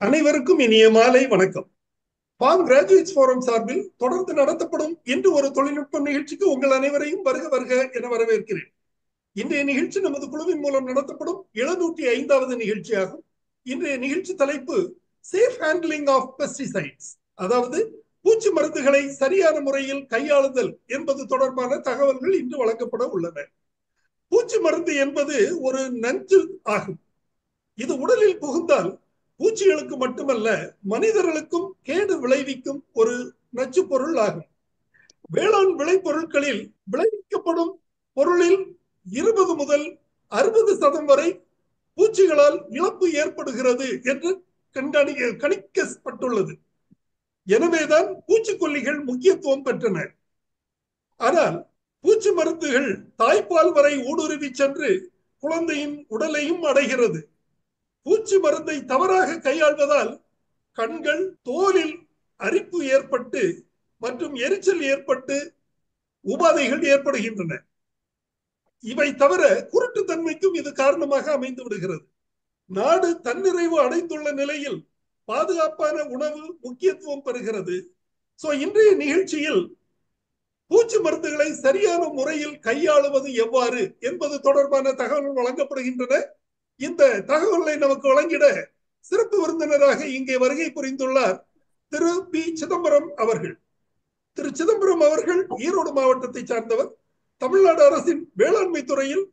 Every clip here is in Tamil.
அனைவருக்கும் இனிய மாலை வணக்கம். பாம் கிராஜுவேட்ஸ் ஃபோரம் சார்பில் தொடர்ந்து நடத்தப்படும் இன்று ஒரு தொழில்நுட்பம் நிகழ்ச்சிக்கு உங்கள் அனைவரையும் வருக வருக என வரவேற்கிறேன். இன்றைய நிகழ்ச்சி நமது குழுவின் மூலம் நடத்தப்படும் எழுநூற்றி ஐந்தாவது நிகழ்ச்சியாகும். இன்றைய நிகழ்ச்சி தலைப்பு சேஃப் ஹேண்ட்லிங் ஆஃப் பெஸ்டிசைட்ஸ் அதாவது பூச்சி மருந்துகளை சரியான முறையில் கையாளுதல் என்பது தொடர்பான தகவல்கள் இன்று வழங்கப்பட உள்ளன. பூச்சி மருந்து என்பது ஒரு நஞ்சு ஆகும். இது உடலில் புகுந்தால் பூச்சிகளுக்கு மட்டுமல்ல மனிதர்களுக்கும் கேடு விளைவிக்கும் ஒரு நச்சு பொருள் ஆகும். வேளாண் விளைபொருட்களில் விளைவிக்கப்படும் பொருளில் இருபது முதல் அறுபது சதம் வரை பூச்சிகளால் இழப்பு ஏற்படுகிறது என்று கண்காணிக்க கணிக்கப்பட்டுள்ளது. எனவேதான் பூச்சிக்கொல்லிகள் முக்கியத்துவம் பெற்றன. ஆனால் பூச்சி மருந்துகள் தாய்ப்பால் வரை ஊடுருவி சென்று குழந்தையின் உடலையும் அடைகிறது. பூச்சி மருந்தை தவறாக கையாள்வதால் கண்கள் தோலில் அரிப்பு ஏற்பட்டு மற்றும் எரிச்சல் ஏற்பட்டு உபாதைகள் ஏற்படுகின்றன. இவை தவிர குருட்டுத்தன்மைக்கும் இது காரணமாக அமைந்து விடுகிறது. நாடு தன்னிறைவு அடைந்துள்ள நிலையில் பாதுகாப்பான உணவு முக்கியத்துவம் பெறுகிறது. சோ இன்றைய நிகழ்ச்சியில் பூச்சி மருந்துகளை சரியான முறையில் கையாளுவது எவ்வாறு என்பது தொடர்பான தகவல்கள் வழங்கப்படுகின்றன. இந்த தகவல்களை நமக்கு வழங்கிட சிறப்பு விருந்தினராக இங்கே வருகை புரிந்துள்ளார் திரு பி சிதம்பரம் அவர்கள். திரு சிதம்பரம் அவர்கள் ஈரோடு மாவட்டத்தை சார்ந்தவர். தமிழ்நாடு அரசின் வேளாண்மை துறையில்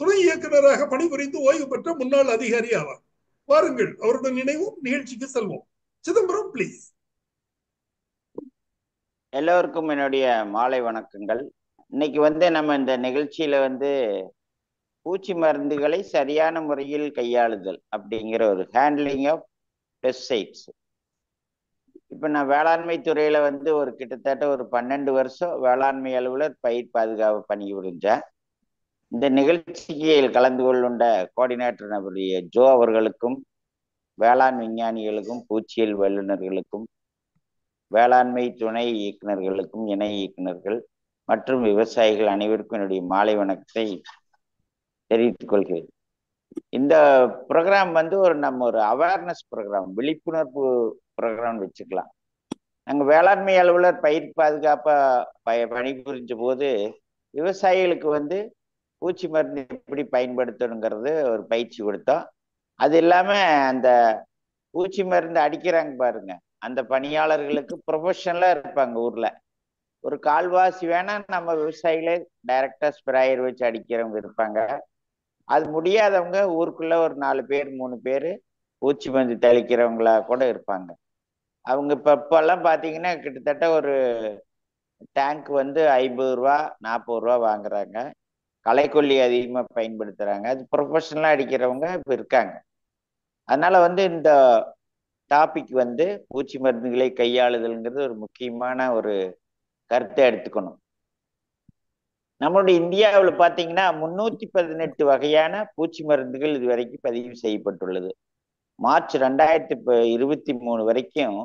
துணை இயக்குநராக பணிபுரிந்து ஓய்வு பெற்ற முன்னாள் அதிகாரி ஆவார். வாருங்கள் அவருடன் நினைவும் நிகழ்ச்சிக்கு செல்வோம். சிதம்பரம் பிளீஸ் எல்லோருக்கும் என்னுடைய மாலை வணக்கங்கள். இன்னைக்கு வந்து நம்ம இந்த நிகழ்ச்சியில வந்து பூச்சி மருந்துகளை சரியான முறையில் கையாளுதல் அப்படிங்கிற ஒரு ஹேண்ட்லிங் ஆஃப் பெஸ்டைட்ஸ் இப்போ நான் வேளாண்மை துறையில் வந்து ஒரு கிட்டத்தட்ட ஒரு பன்னெண்டு வருஷம் வேளாண்மை அலுவலர் பயிர் பாதுகாப்பு பணி புரிஞ்சேன். இந்த நிகழ்ச்சியில் கலந்து கொள்ளுண்ட கோஆர்டினேட்டர் நபருடைய ஜோ அவர்களுக்கும் வேளாண் விஞ்ஞானிகளுக்கும் பூச்சியல் வல்லுநர்களுக்கும் வேளாண்மை துணை இயக்குநர்களுக்கும் இணை இயக்குநர்கள் மற்றும் விவசாயிகள் அனைவருக்கும் என்னுடைய மாலை வணக்கத்தை தெரிவித்துக் கொள்கிறேன் இந்த ப்ரோக்ராம் வந்து ஒரு நம்ம ஒரு அவேர்னஸ் ப்ரோக்ராம் விழிப்புணர்வு ப்ரோக்ராம் வச்சுக்கலாம். நாங்கள் வேளாண்மை அலுவலர் பயிர் பாதுகாப்பா பய பணிபுரிஞ்ச போது விவசாயிகளுக்கு வந்து பூச்சி மருந்து எப்படி பயன்படுத்தணுங்கிறது ஒரு பயிற்சி கொடுத்தோம். அது இல்லாம அந்த பூச்சி மருந்து அடிக்கிறாங்க பாருங்க. அந்த பணியாளர்களுக்கு ப்ரொஃபஷனலாக இருப்பாங்க ஊர்ல. ஒரு கால்வாசி வேணா நம்ம விவசாயிகளே டைரக்டாக ஸ்ப்ரேயர் வச்சு அடிக்கிறவங்க இருப்பாங்க. அது முடியாதவங்க ஊருக்குள்ள ஒரு நாலு பேர் மூணு பேர் பூச்சி மருந்து தெளிக்கிறவங்களா கூட இருப்பாங்க. அவங்க இப்போ இப்போல்லாம் பார்த்தீங்கன்னா கிட்டத்தட்ட ஒரு டேங்க் வந்து ஐம்பது ரூபா நாற்பது ரூபா வாங்குறாங்க. களைக்கொல்லி அதிகமாக பயன்படுத்துகிறாங்க அது ப்ரொஃபஷனலாக அடிக்கிறவங்க இப்போ இருக்காங்க. அதனால் வந்து இந்த டாபிக் வந்து பூச்சி மருந்துகளை கையாளுதல்ங்கிறது ஒரு முக்கியமான ஒரு கருத்தை எடுத்துக்கணும். நம்மளுடைய இந்தியாவில் பார்த்தீங்கன்னா முன்னூத்தி பதினெட்டு வகையான பூச்சி மருந்துகள் இது வரைக்கும் பதிவு செய்யப்பட்டுள்ளது. மார்ச் ரெண்டாயிரத்தி இருபத்தி மூணு வரைக்கும்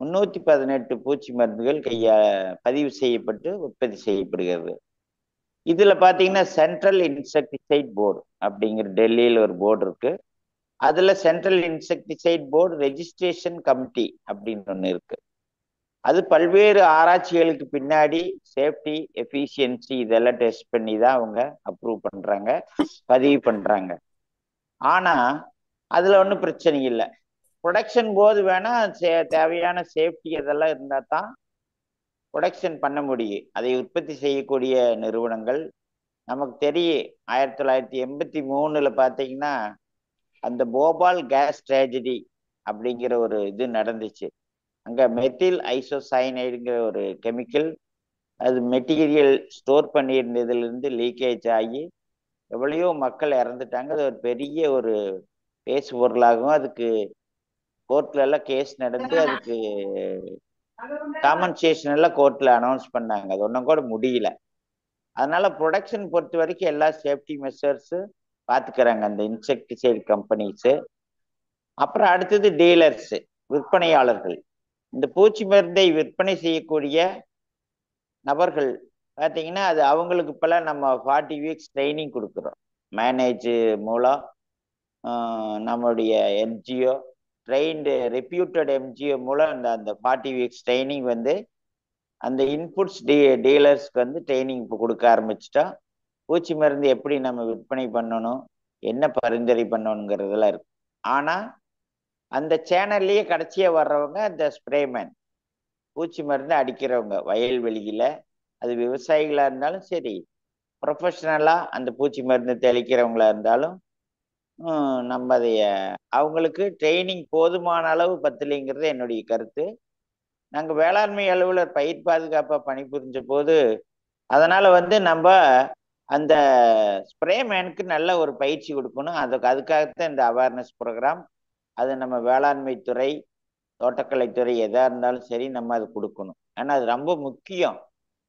முன்னூத்தி பதினெட்டு பூச்சி மருந்துகள் கையா பதிவு செய்யப்பட்டு உற்பத்தி செய்யப்படுகிறது. இதுல பாத்தீங்கன்னா சென்ட்ரல் இன்செக்டிசைட் போர்டு அப்படிங்கிற டெல்லியில் ஒரு போர்டு இருக்கு. அதுல central insecticide board registration committee அப்படின்னு ஒன்று இருக்கு. அது பல்வேறு ஆராய்ச்சிகளுக்கு பின்னாடி சேஃப்டி எஃபிஷியன்சி இதெல்லாம் டெஸ்ட் பண்ணி தான் அவங்க அப்ரூவ் பண்றாங்க பதிவு பண்றாங்க. ஆனா அதுல ஒன்றும் பிரச்சனை இல்லை. ப்ரொடக்ஷன் போது வேணா தேவையான சேஃப்டி இதெல்லாம் இருந்தா தான் ப்ரொடக்ஷன் பண்ண முடியும். அதை உற்பத்தி செய்யக்கூடிய நிறுவனங்கள் நமக்கு தெரியும் ஆயிரத்தி தொள்ளாயிரத்தி எண்பத்தி மூணுல பார்த்தீங்கன்னா அந்த போபால் கேஸ் ட்ராஜடி அப்படிங்கிற ஒரு இது நடந்துச்சு. அங்கே மெத்தில் ஐசோசைனைடுங்கிற ஒரு கெமிக்கல் அது மெட்டீரியல் ஸ்டோர் பண்ணியிருந்ததுலேருந்து லீக்கேஜ் ஆகி எவ்வளையோ மக்கள் இறந்துட்டாங்க. அது ஒரு பெரிய ஒரு பேசு பொருளாகவும் அதுக்கு கோர்ட்ல எல்லாம் கேஸ் நடந்து அதுக்கு காம்பன்சேஷன் எல்லாம் கோர்ட்ல அனௌன்ஸ் பண்ணாங்க. அது ஒன்றும் கூட முடியல. அதனால ப்ரொடக்ஷன் பொறுத்த வரைக்கும் எல்லா சேஃப்டி மெஷர்ஸ் பார்த்துக்கிறாங்க அந்த இன்செக்டிசைடு கம்பெனிஸு. அப்புறம் அடுத்தது டீலர்ஸு விற்பனையாளர்கள். இந்த பூச்சி மருந்தை விற்பனை செய்யக்கூடிய நபர்கள் பார்த்தீங்கன்னா அது அவங்களுக்கு இப்போல்லாம் நம்ம ஃபார்ட்டி வீக்ஸ் ட்ரைனிங் கொடுக்குறோம். மேனேஜ் மூலம் நம்முடைய என்ஜிஓ ட்ரெயின்டு ரெப்யூட்டட் எம்ஜிஓ மூலம் அந்த அந்த ஃபார்ட்டி வீக்ஸ் ட்ரைனிங் வந்து அந்த இன்புட்ஸ் டீ டீலர்ஸ்க்கு வந்து ட்ரைனிங் இப்போ கொடுக்க ஆரம்பிச்சிட்டோம். பூச்சி மருந்து எப்படி நம்ம விற்பனை பண்ணணும் என்ன பரிந்துரை பண்ணணுங்கிறதுலாம் இருக்கு. ஆனால் அந்த சேனல்லையே கடைசியாக வர்றவங்க அந்த ஸ்ப்ரேமேன். பூச்சி மருந்து அடிக்கிறவங்க வயல்வெளியில் அது விவசாயிகளாக இருந்தாலும் சரி ப்ரொஃபஷ்னலாக அந்த பூச்சி மருந்து தெளிக்கிறவங்களா இருந்தாலும் நம்ம அதைய அவங்களுக்கு ட்ரைனிங் போதுமான அளவு பத்தலைங்கிறது என்னுடைய கருத்து. நாங்கள் வேளாண்மை அலுவலர் பயிர் பாதுகாப்பாக பணிபுரிஞ்ச போது அதனால் வந்து நம்ம அந்த ஸ்ப்ரே மேனுக்கு நல்ல ஒரு பயிற்சி கொடுக்கணும். அதுக்கு அதுக்காகத்தான் இந்த அவேர்னஸ் ப்ரோக்ராம் அது நம்ம வேளாண்மை துறை தோட்டக்கலைத்துறை எதாக இருந்தாலும் சரி நம்ம அது கொடுக்கணும். ஏன்னா அது ரொம்ப முக்கியம்.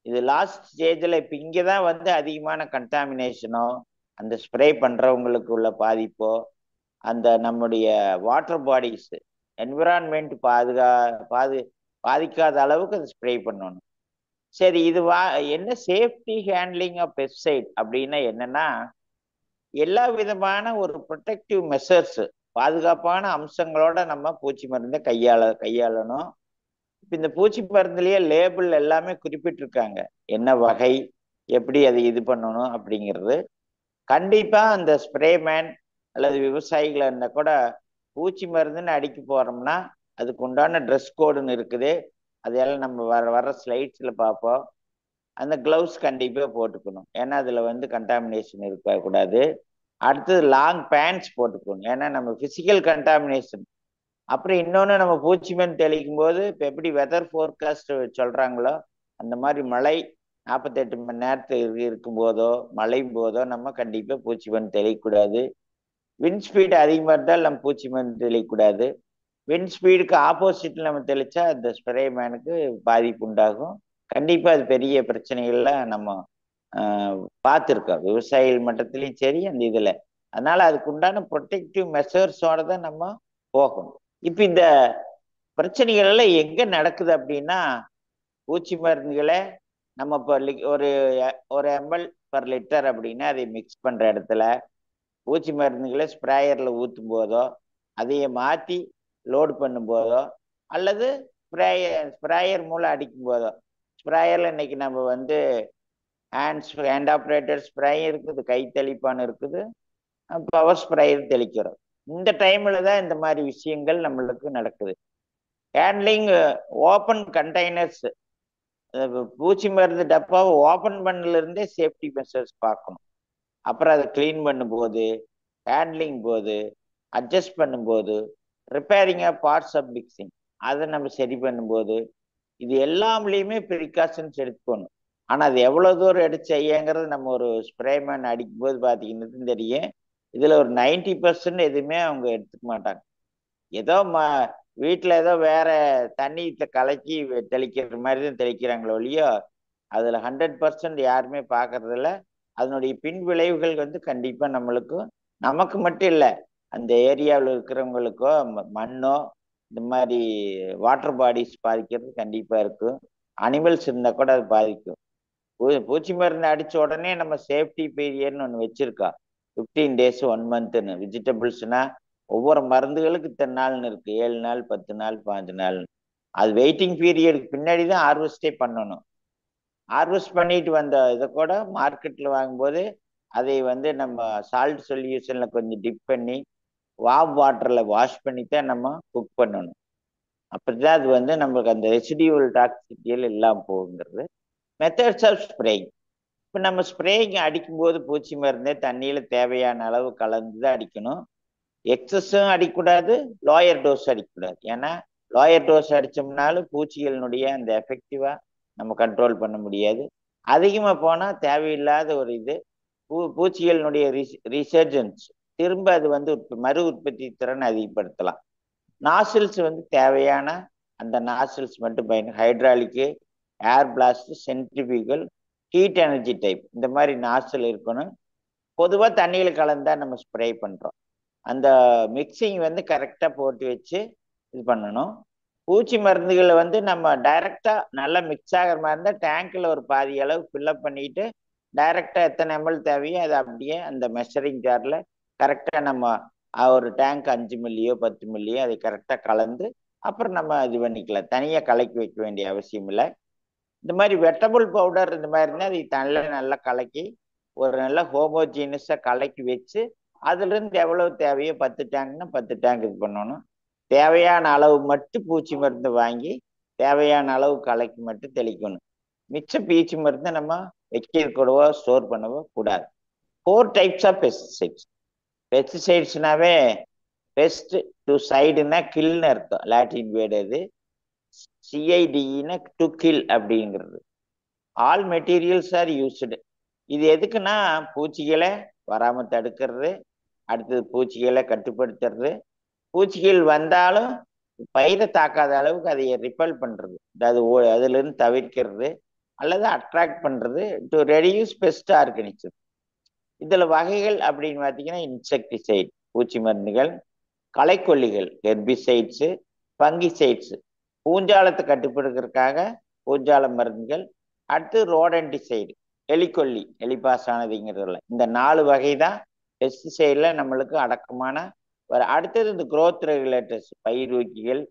இது லாஸ்ட் ஸ்டேஜில் இப்போ இங்கே தான் வந்து அதிகமான கண்டாமினேஷனோ அந்த ஸ்ப்ரே பண்ணுறவங்களுக்கு உள்ள பாதிப்போ அந்த நம்முடைய வாட்டர் பாடிஸு என்விரான்மெண்ட் பாதுகா பாது பாதிக்காத அளவுக்கு அதை ஸ்ப்ரே பண்ணணும். சரி இது வா என்ன சேஃப்டி ஹேண்ட்லிங் ஆஃப் பெஸ்டைட் அப்படின்னா என்னன்னா எல்லா விதமான ஒரு ப்ரொடெக்டிவ் மெஷர்ஸு பாதுகாப்பான அம்சங்களோட நம்ம பூச்சி மருந்தை கையாள கையாளணும். இப்போ இந்த பூச்சி மருந்துலயே லேபிள் எல்லாமே குறிப்பிட்டிருக்காங்க. என்ன வகை எப்படி அதை இது பண்ணணும் அப்படிங்கிறது. கண்டிப்பாக அந்த ஸ்ப்ரேமேன் அல்லது விவசாயிகளை இருந்தால் கூட பூச்சி மருந்துன்னு அடிக்க போகிறோம்னா அதுக்கு உண்டான ட்ரெஸ் கோடுன்னு இருக்குது. அதையெல்லாம் நம்ம வர வர ஸ்லைட்ஸில் பார்ப்போம். அந்த க்ளவுஸ் கண்டிப்பாக போட்டுக்கணும். ஏன்னா அதில் வந்து கண்டாமினேஷன் இருக்கக்கூடாது. அடுத்தது லாங் பேண்ட்ஸ் போட்டுக்கணும் ஏன்னா நம்ம ஃபிசிக்கல் கண்டாமினேஷன் அப்புறம் இன்னொன்று நம்ம பூச்சி மருந்து தெளிக்கும் போது இப்போ எப்படி வெதர் ஃபோர்காஸ்ட் சொல்கிறாங்களோ அந்த மாதிரி மழை நாற்பத்தெட்டு மணி நேரத்துக்கு இருக்கும் போதோ மழையும் போதோ நம்ம கண்டிப்பாக பூச்சி மருந்து தெளிக்கக்கூடாது. விண்ட் ஸ்பீடு அதிகமாக இருந்தால் நம்ம பூச்சி மருந்து தெளிக்கக்கூடாது. விண்ட் ஸ்பீடுக்கு ஆப்போசிட்டில் நம்ம தெளித்தா அந்த ஸ்ப்ரே மேனுக்கு பாதிப்பு உண்டாகும். கண்டிப்பாக அது பெரிய பிரச்சனைகள்லாம் நம்ம பார்த்துருக்கோம். விவசாயிகள் மட்டத்திலையும் சரி அந்த இதில். அதனால அதுக்கு உண்டான ப்ரொடெக்டிவ் மெஷர்ஸோட தான் நம்ம போகணும். இப்போ இந்த பிரச்சனைகள் எல்லாம் எங்கே நடக்குது அப்படின்னா பூச்சி மருந்துகளை நம்ம இப்போ ஒரு ஒரு எம்எல் பர் லிட்டர் அப்படின்னா அதை மிக்ஸ் பண்ணுற இடத்துல பூச்சி மருந்துகளை ஸ்ப்ரேயரில் ஊற்றும் போதோ அதையை மாற்றி லோடு பண்ணும் போதோ அல்லது ஸ்ப்ரேயர் ஸ்ப்ரேயர் மூலம் அடிக்கும் போதோ ஸ்ப்ரேயரில் இன்னைக்கு நம்ம வந்து ஹேண்ட்ஸ் ஹேண்ட் ஆப்ரேட்டர் ஸ்ப்ரே இருக்குது கை தெளிப்பான் இருக்குது பவர் ஸ்ப்ரேயர் தெளிக்கிறோம் இந்த டைமில் தான் இந்த மாதிரி விஷயங்கள் நம்மளுக்கு நடக்குது. ஹேண்ட்லிங் ஓப்பன் கண்டெய்னர்ஸ் பூச்சி மருந்து டப்பாவை ஓப்பன் பண்ணலேருந்தே சேஃப்டி மெஷர்ஸ் பார்க்கணும். அப்புறம் அதை க்ளீன் பண்ணும்போது ஹேண்ட்லிங் போது அட்ஜஸ்ட் பண்ணும்போது repairing of parts of mixing அதை நம்ம சரி பண்ணும்போது இது எல்லாம்லேயுமே ப்ரிகாஷன்ஸ் எடுத்துக்கணும். ஆனால் அது எவ்வளோ தூரம் எடுத்து செய்யங்கிறது நம்ம ஒரு ஸ்ப்ரேமேன் அடிக்கும்போது பார்த்தீங்கன்னா தெரியும். இதில் ஒரு நைன்டி பர்சன்ட் எதுவுமே அவங்க எடுத்துக்க மாட்டாங்க. ஏதோ ம வீட்டில் ஏதோ வேற தண்ணி கலக்கி தெளிக்கிற மாதிரி தான் தெளிக்கிறாங்களோ ஒழியோ அதில் ஹண்ட்ரட் பர்சன்ட் யாருமே பார்க்கறதில்ல அதனுடைய பின் விளைவுகள் வந்து கண்டிப்பாக நம்மளுக்கும் நமக்கு மட்டும் இல்லை அந்த ஏரியாவில் இருக்கிறவங்களுக்கோ மண்ணோ இந்த மாதிரி வாட்டர் பாடிஸ் பாதிக்கிறது கண்டிப்பாக இருக்கும். அனிமல்ஸ் இருந்தால் கூட அது பாதிக்கும். பூச்சி மருந்து அடித்த உடனே நம்ம சேஃப்டி பீரியட்னு ஒன்று வச்சுருக்கோம் ஃபிஃப்டீன் டேஸ் ஒன் மந்த்துன்னு வெஜிடபிள்ஸ்னா ஒவ்வொரு மருந்துகளுக்கு இத்தனை நாள்னு இருக்கு. ஏழு நாள் பத்து நாள் பாஞ்சு நாள் அது வெயிட்டிங் பீரியடுக்கு பின்னாடி தான் ஹார்வெஸ்டே பண்ணணும். ஹார்வெஸ்ட் பண்ணிட்டு வந்த இதை கூட மார்க்கெட்டில் வாங்கும்போது அதை வந்து நம்ம சால்ட் சொல்யூஷனில் கொஞ்சம் டிப் பண்ணி வாப் வாட்டரில் வாஷ் பண்ணி தான் நம்ம குக் பண்ணணும். அப்படி தான் அது வந்து நம்மளுக்கு அந்த ரெசிடியூவல் டாக்ஸிட்டியில் இல்லாமல் போகுங்கிறது. மெத்தட்ஸ் ஆஃப் ஸ்ப்ரேயிங் இப்போ நம்ம ஸ்ப்ரேயிங் அடிக்கும்போது பூச்சி மருந்தே தண்ணியில் தேவையான அளவு கலந்து தான் அடிக்கணும். எக்ஸஸும் அடிக்கக்கூடாது லோயர் டோஸ் அடிக்கக்கூடாது ஏன்னா லோயர் டோஸ் அடித்தோம்னாலும் பூச்சிகளினுடைய அந்த எஃபெக்டிவாக நம்ம கண்ட்ரோல் பண்ண முடியாது. அதிகமாக போனால் தேவையில்லாத ஒரு இது பூ பூச்சிகளினுடைய ரிச ரிசர்ஜன்ஸ் திரும்ப அது வந்து மறு உற்பத்தி திறன் அதிகப்படுத்தலாம். நாசில்ஸ் வந்து தேவையான அந்த நாசில்ஸ் மட்டும் பயன் hydraulic air blast centrifugal heat energy type இந்த மாதிரி நாசில் இருக்கணும். பொதுவாக தண்ணியில் கலந்தால் நம்ம ஸ்ப்ரே பண்ணுறோம் அந்த மிக்சிங் வந்து கரெக்டாக போட்டு வச்சு இது பண்ணணும். பூச்சி மருந்துகளை வந்து நம்ம டைரெக்டாக நல்லா மிக்ஸ் ஆகிற மாதிரி இருந்தால் டேங்க்கில் ஒரு பாதி அளவு ஃபில்லப் பண்ணிட்டு டைரெக்டாக எத்தனை எம்எல் தேவையோ அதை அப்படியே அந்த மெஷரிங் ஜாரில் கரெக்டாக நம்ம ஒரு டேங்க் அஞ்சு மில்லியோ பத்து மில்லியோ அதை கரெக்டாக கலந்து அப்புறம் நம்ம இது பண்ணிக்கலாம். தனியாக கலக்கி வைக்க வேண்டிய அவசியம் இல்லை. இந்த மாதிரி வெட்டபிள் பவுடர் இந்த மாதிரி இருந்தால் அதை நல்லா நல்லா கலக்கி ஒரு நல்ல ஹோமோஜீனஸாக கலக்கி வச்சு அதுலேருந்து எவ்வளவு தேவையோ பத்து டேங்க்னா பத்து டேங்க் இது பண்ணணும். தேவையான அளவு மட்டும் பூச்சி மருந்து வாங்கி தேவையான அளவு கலக்கி மட்டும் தெளிக்கணும். மிச்ச பீச்சி மருந்து நம்ம வைக்கிறக்கூடவோ ஸ்டோர் பண்ணவோ கூடாது. ஃபோர் டைப்ஸ் ஆஃப் பெஸ்டிசைட்ஸ் பெஸ்டிசைட்ஸ்னாவே பெஸ்ட் டு சைடுனா கில்னு அர்த்தம். லாட்டின் வேர்டு அது. சிஐடின்னு டு கில் அப்படிங்கிறது. ஆல் மெட்டீரியல்ஸ் ஆர் யூஸ்டு இது எதுக்குன்னா பூச்சிகளை வராமல் தடுக்கிறது அடுத்தது பூச்சிகளை கட்டுப்படுத்துறது. பூச்சிகள் வந்தாலும் பயிரை தாக்காத அளவுக்கு அதை ரிப்பல் பண்ணுறது அது அதுலேருந்து தவிர்க்கிறது அல்லது அட்ராக்ட் பண்ணுறது டு ரெடியூஸ் பெஸ்ட் ஆர்கனிசம் இதில் வகைகள் அப்படின்னு பார்த்தீங்கன்னா இன்செக்டிசைட் பூச்சி மருந்துகள் களைக்கொல்லிகள் ஹெர்பிசைட்ஸு பங்கிசைட்ஸு ஊஞ்சாலத்தை கட்டுப்படுத்துறதுக்காக ஊஞ்சால மருந்துகள் அடுத்து ரோடன்டிசைடு எலிக்கொல்லி எலிபாசானதுங்கிறதுல. இந்த நாலு வகை தான் பெஸ்டிசைடில் நம்மளுக்கு அடக்கமான வர அடுத்தது இந்த குரோத் ரெகுலேட்டர்ஸ் பயிர் ஊக்கிகள்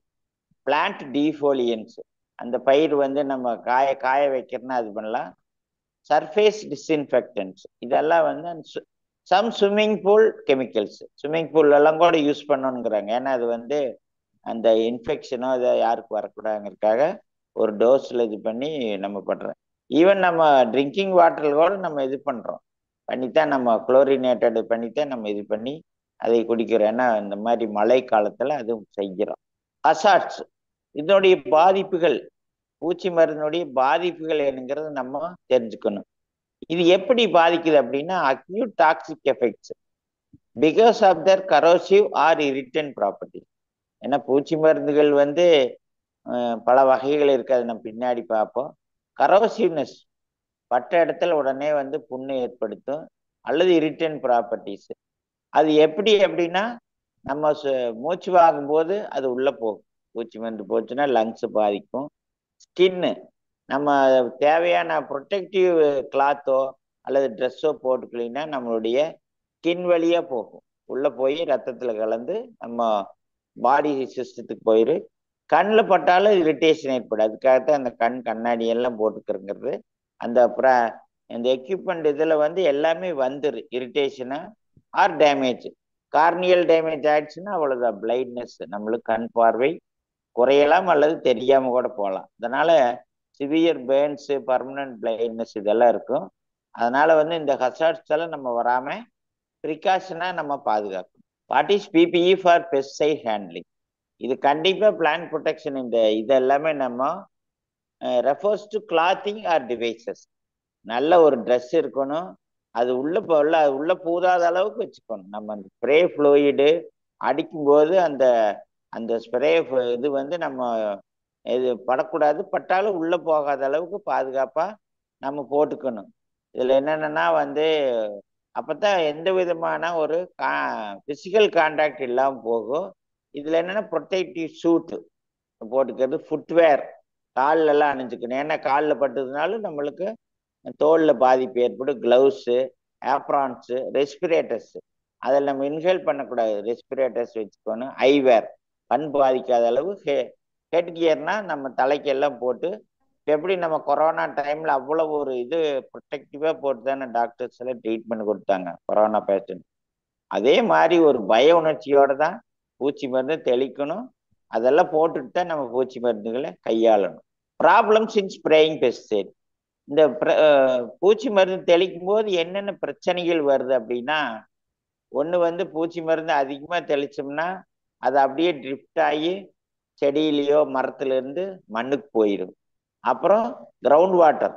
பிளான்ட் டீஃபோலியன்ஸ் அந்த பயிர் வந்து நம்ம காய காய வைக்கிறதுனா அது பண்ணலாம். சர்ஃபேஸ் டிஸ்இன்ஃபெக்டன்ஸ் இதெல்லாம் வந்து some swimming pool chemicals swimming pool எல்லாம் கூட யூஸ் பண்ணணுங்கிறாங்க. ஏன்னா அது வந்து அந்த இன்ஃபெக்ஷனோ அதை யாருக்கு வரக்கூடாதுங்கிறதுக்காக ஒரு டோஸில் இது பண்ணி நம்ம பண்ணுறோம் ஈவன் நம்ம ட்ரிங்கிங் வாட்டரில் கூட நம்ம இது பண்ணுறோம் பண்ணித்தான் நம்ம குளோரினேட்டட் பண்ணித்தான் நம்ம இது பண்ணி அதை குடிக்கிறோம். ஏன்னா இந்த மாதிரி மழை காலத்தில் அதுவும் செய்கிறோம். அசாட்ஸ் இதனுடைய பாதிப்புகள் பூச்சி மருந்தினுடைய பாதிப்புகள் என்னங்கிறது நம்ம தெரிஞ்சுக்கணும். இது எப்படி பாதிக்குது அப்படின்னா acute toxic effects because of their corrosive or irritant property ஏன்னா பூச்சி மருந்துகள் வந்து பல வகைகள் இருக்கு அதை நம்ம பின்னாடி பார்ப்போம். கரோசிவ்னஸ் பட்ட இடத்துல உடனே வந்து புண்ணு ஏற்படுத்தும். அல்லது இரிட்டன் ப்ராப்பர்ட்டிஸ் அது எப்படி அப்படின்னா நம்ம மூச்சு வாங்கும்போது அது உள்ளே போகும். பூச்சி மருந்து போச்சுன்னா லங்ஸ் பாதிக்கும். ஸ்கின்னு நம்ம தேவையான ப்ரொடெக்டிவ் கிளாத்தோ அல்லது ட்ரெஸ்ஸோ போட்டுக்கலிங்கன்னா நம்மளுடைய ஸ்கின் வழியாக போகும். உள்ளே போய் ரத்தத்தில் கலந்து நம்ம பாடி சிஸ்டத்துக்கு போயிரு. கண்ணில் பட்டாலும் இரிட்டேஷன் ஏற்படும் அதுக்காகத்தான் அந்த கண் கண்ணாடி எல்லாம் போட்டுக்கிறங்கிறது. அந்த அப்புறம் இந்த எக்யூப்மெண்ட் இதில் வந்து எல்லாமே வந்துரு. Irritation or damage corneal damage ஆயிடுச்சுன்னா அவ்வளோதான் பிளைட்னஸ் நம்மளுக்கு கண் பார்வை குறையலாம் அல்லது தெரியாமல் கூட போகலாம். அதனால சிவியர் பேர்ன்ஸு பர்மனன்ட் பிளைட்னஸ் இதெல்லாம் இருக்கும். அதனால வந்து இந்த ஹசார்ட்ஸ் எல்லாம் நம்ம வராமல் ப்ரிகாஷனாக நம்ம பாதுகாக்கணும். What is PPE for pesticide handling இது கண்டிப்பாக பிளான்ட் ப்ரொடெக்ஷன் இந்த இது எல்லாமே நம்ம refers to clothing or devices நல்ல ஒரு ட்ரெஸ் இருக்கணும். அது உள்ள போல அது உள்ள பூதாத அளவுக்கு வச்சுக்கணும். நம்ம அந்த ஸ்ப்ரே ஃப்ளூயிடு அடிக்கும்போது அந்த அந்த ஸ்ப்ரே இது வந்து நம்ம இது படக்கூடாது. பட்டாலும் உள்ள போகாத அளவுக்கு பாதுகாப்பாக நம்ம போட்டுக்கணும். இதில் என்னென்னா வந்து அப்பதான் எந்த விதமான ஒரு கா பிசிக்கல் கான்டாக்ட் இல்லாமல் போகும். இதுல என்னன்னா ப்ரொட்டக்டிவ் சூட்டு போட்டுக்கிறது ஃபுட்வேர் காலில் எல்லாம் அணிஞ்சுக்கணும். ஏன்னா காலில் பட்டதுனாலும் நம்மளுக்கு தோலில் பாதிப்பு ஏற்படும். க்ளவுஸு ஆப்ரான்ஸு ரெஸ்பிரேட்டர்ஸு அதில் நம்ம இன்ஹேல் பண்ணக்கூடாது. ரெஸ்பிரேட்டர்ஸ் வச்சுக்கணும். ஐவேர் கண் பாதிக்காத அளவு ஹே ஹெட் கியர்னால் நம்ம தலைக்கெல்லாம் போட்டு எப்படி நம்ம கொரோனா டைமில் அவ்வளோ ஒரு இது ப்ரொடெக்டிவா போட்டு தானே டாக்டர்ஸ் எல்லாம் ட்ரீட்மெண்ட் கொடுத்தாங்க கொரோனா பேஷண்ட் அதே மாதிரி ஒரு பய உணர்ச்சியோடு தான் பூச்சி மருந்து தெளிக்கணும். அதெல்லாம் போட்டுட்டு தான் நம்ம பூச்சி மருந்துகளை கையாளணும். ப்ராப்ளம்ஸ் இன் ஸ்ப்ரேயிங் பெஸ்டிசைட் இந்த பூச்சி மருந்து தெளிக்கும் போது என்னென்ன பிரச்சனைகள் வருது அப்படின்னா ஒன்று வந்து பூச்சி மருந்து அதிகமாக தெளிச்சோம்னா அது அப்படியே ட்ரிஃப்ட் ஆகி செடியிலையோ மரத்துலேருந்து மண்ணுக்கு போயிடும் அப்புறம் கிரவுண்ட் வாட்டர்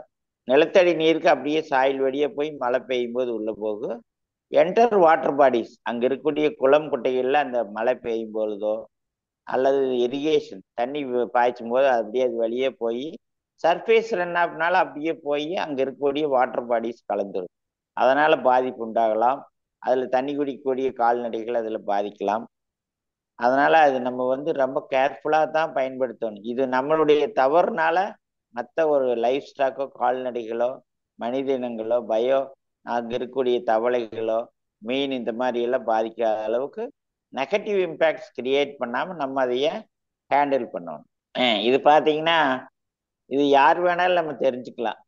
நிலத்தடி நீருக்கு அப்படியே சாயில் வழியே போய் மழை பெய்யும் போது உள்ளே போகும் என்டர் வாட்டர் பாடிஸ் அங்கே இருக்கக்கூடிய குளம் குட்டைகளில் அந்த மழை பெய்யும் பொழுதோ அல்லது இரிகேஷன் தண்ணி பாய்ச்சும் போது அப்படியே அது வழியே போய் சர்ஃபேஸ் ரன் ஆஃப்னால அப்படியே போய் அங்கே இருக்கக்கூடிய வாட்டர் பாடிஸ் கலந்துடும் அதனால பாதிப்பு உண்டாகலாம். அதில் தண்ணி குடிக்கக்கூடிய கால்நடைகள் அதில் பாதிக்கலாம். அதனால அது நம்ம வந்து ரொம்ப கேர்ஃபுல்லாக தான் பயன்படுத்தணும். இது நம்மளுடைய தவறுனால மற்ற ஒரு லைஃப் ஸ்டாக்கோ கால்நடைகளோ மனித இனங்களோ பயோ அங்கே இருக்கக்கூடிய தவளைகளோ மீன் இந்த மாதிரி எல்லாம் பாதிக்காத அளவுக்கு நெகட்டிவ் இம்பேக்ட்ஸ் கிரியேட் பண்ணாமல் நம்ம அதைய ஹேண்டில் பண்ணணும். இது பார்த்தீங்கன்னா இது யார் வேணாலும் நம்ம தெரிஞ்சுக்கலாம்.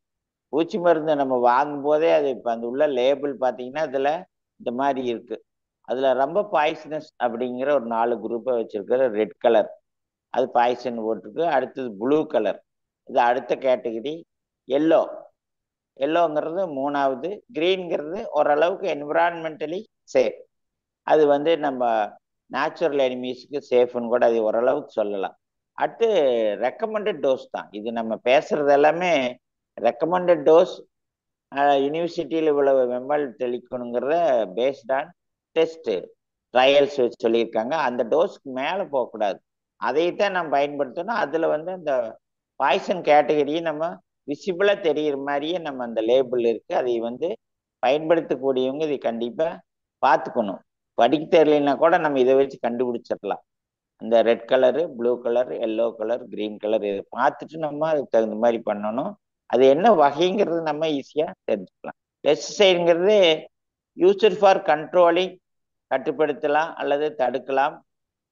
பூச்சி மருந்து நம்ம வாங்கும் போதே அது இப்போ அந்த உள்ள லேபிள் பார்த்தீங்கன்னா அதில் இந்த மாதிரி இருக்குது அதில் ரொம்ப பாய்சனஸ் அப்படிங்கிற ஒரு நாலு குரூப்பை வச்சுருக்கிற ரெட் கலர் அது பாய்சன் போட்டிருக்கு. அடுத்தது ப்ளூ கலர் இது அடுத்த கேட்டகிரி எல்லோ எல்லோங்கிறது மூணாவது. கிரீன்கிறது ஓரளவுக்கு என்விரான்மெண்டலி சேஃப் அது வந்து நம்ம நேச்சுரல் எனிமீஸ்க்கு சேஃப்னு கூட அது ஓரளவுக்கு சொல்லலாம். அடுத்து ரெக்கமெண்டட் டோஸ் தான். இது நம்ம பேசுறது எல்லாமே ரெக்கமெண்டட் டோஸ் யூனிவர்சிட்டியில் இவ்வளவு மெம்பல் தெளிக்கணுங்கிறத பேஸ்ட் ஆன் டெஸ்ட்டு ட்ரையல்ஸ் வச்சு சொல்லியிருக்காங்க. அந்த டோஸ்க்கு மேலே போகக்கூடாது. அதைத்தான் நம்ம பயன்படுத்தணும். அதில் வந்து அந்த பாய்சன் கேட்டகரியை நம்ம விசிபிளாக தெரிகிற மாதிரியே நம்ம அந்த லேபிள் இருக்குது அதை வந்து பயன்படுத்தக்கூடியவங்க இதை கண்டிப்பாக பார்த்துக்கணும். படிக்க தெரியலன்னா கூட நம்ம இதை வச்சு கண்டுபிடிச்சிடலாம். அந்த red colour blue colour yellow colour green colour இதை பார்த்துட்டு நம்ம அதுக்கு தகுந்த மாதிரி பண்ணணும். அது என்ன வகைங்கிறது நம்ம ஈஸியாக தெரிஞ்சுக்கலாம். பெஸ்டிசைடுங்கிறது யூஸ்ட் ஃபார் கண்ட்ரோலிங் கட்டுப்படுத்தலாம் அல்லது தடுக்கலாம்.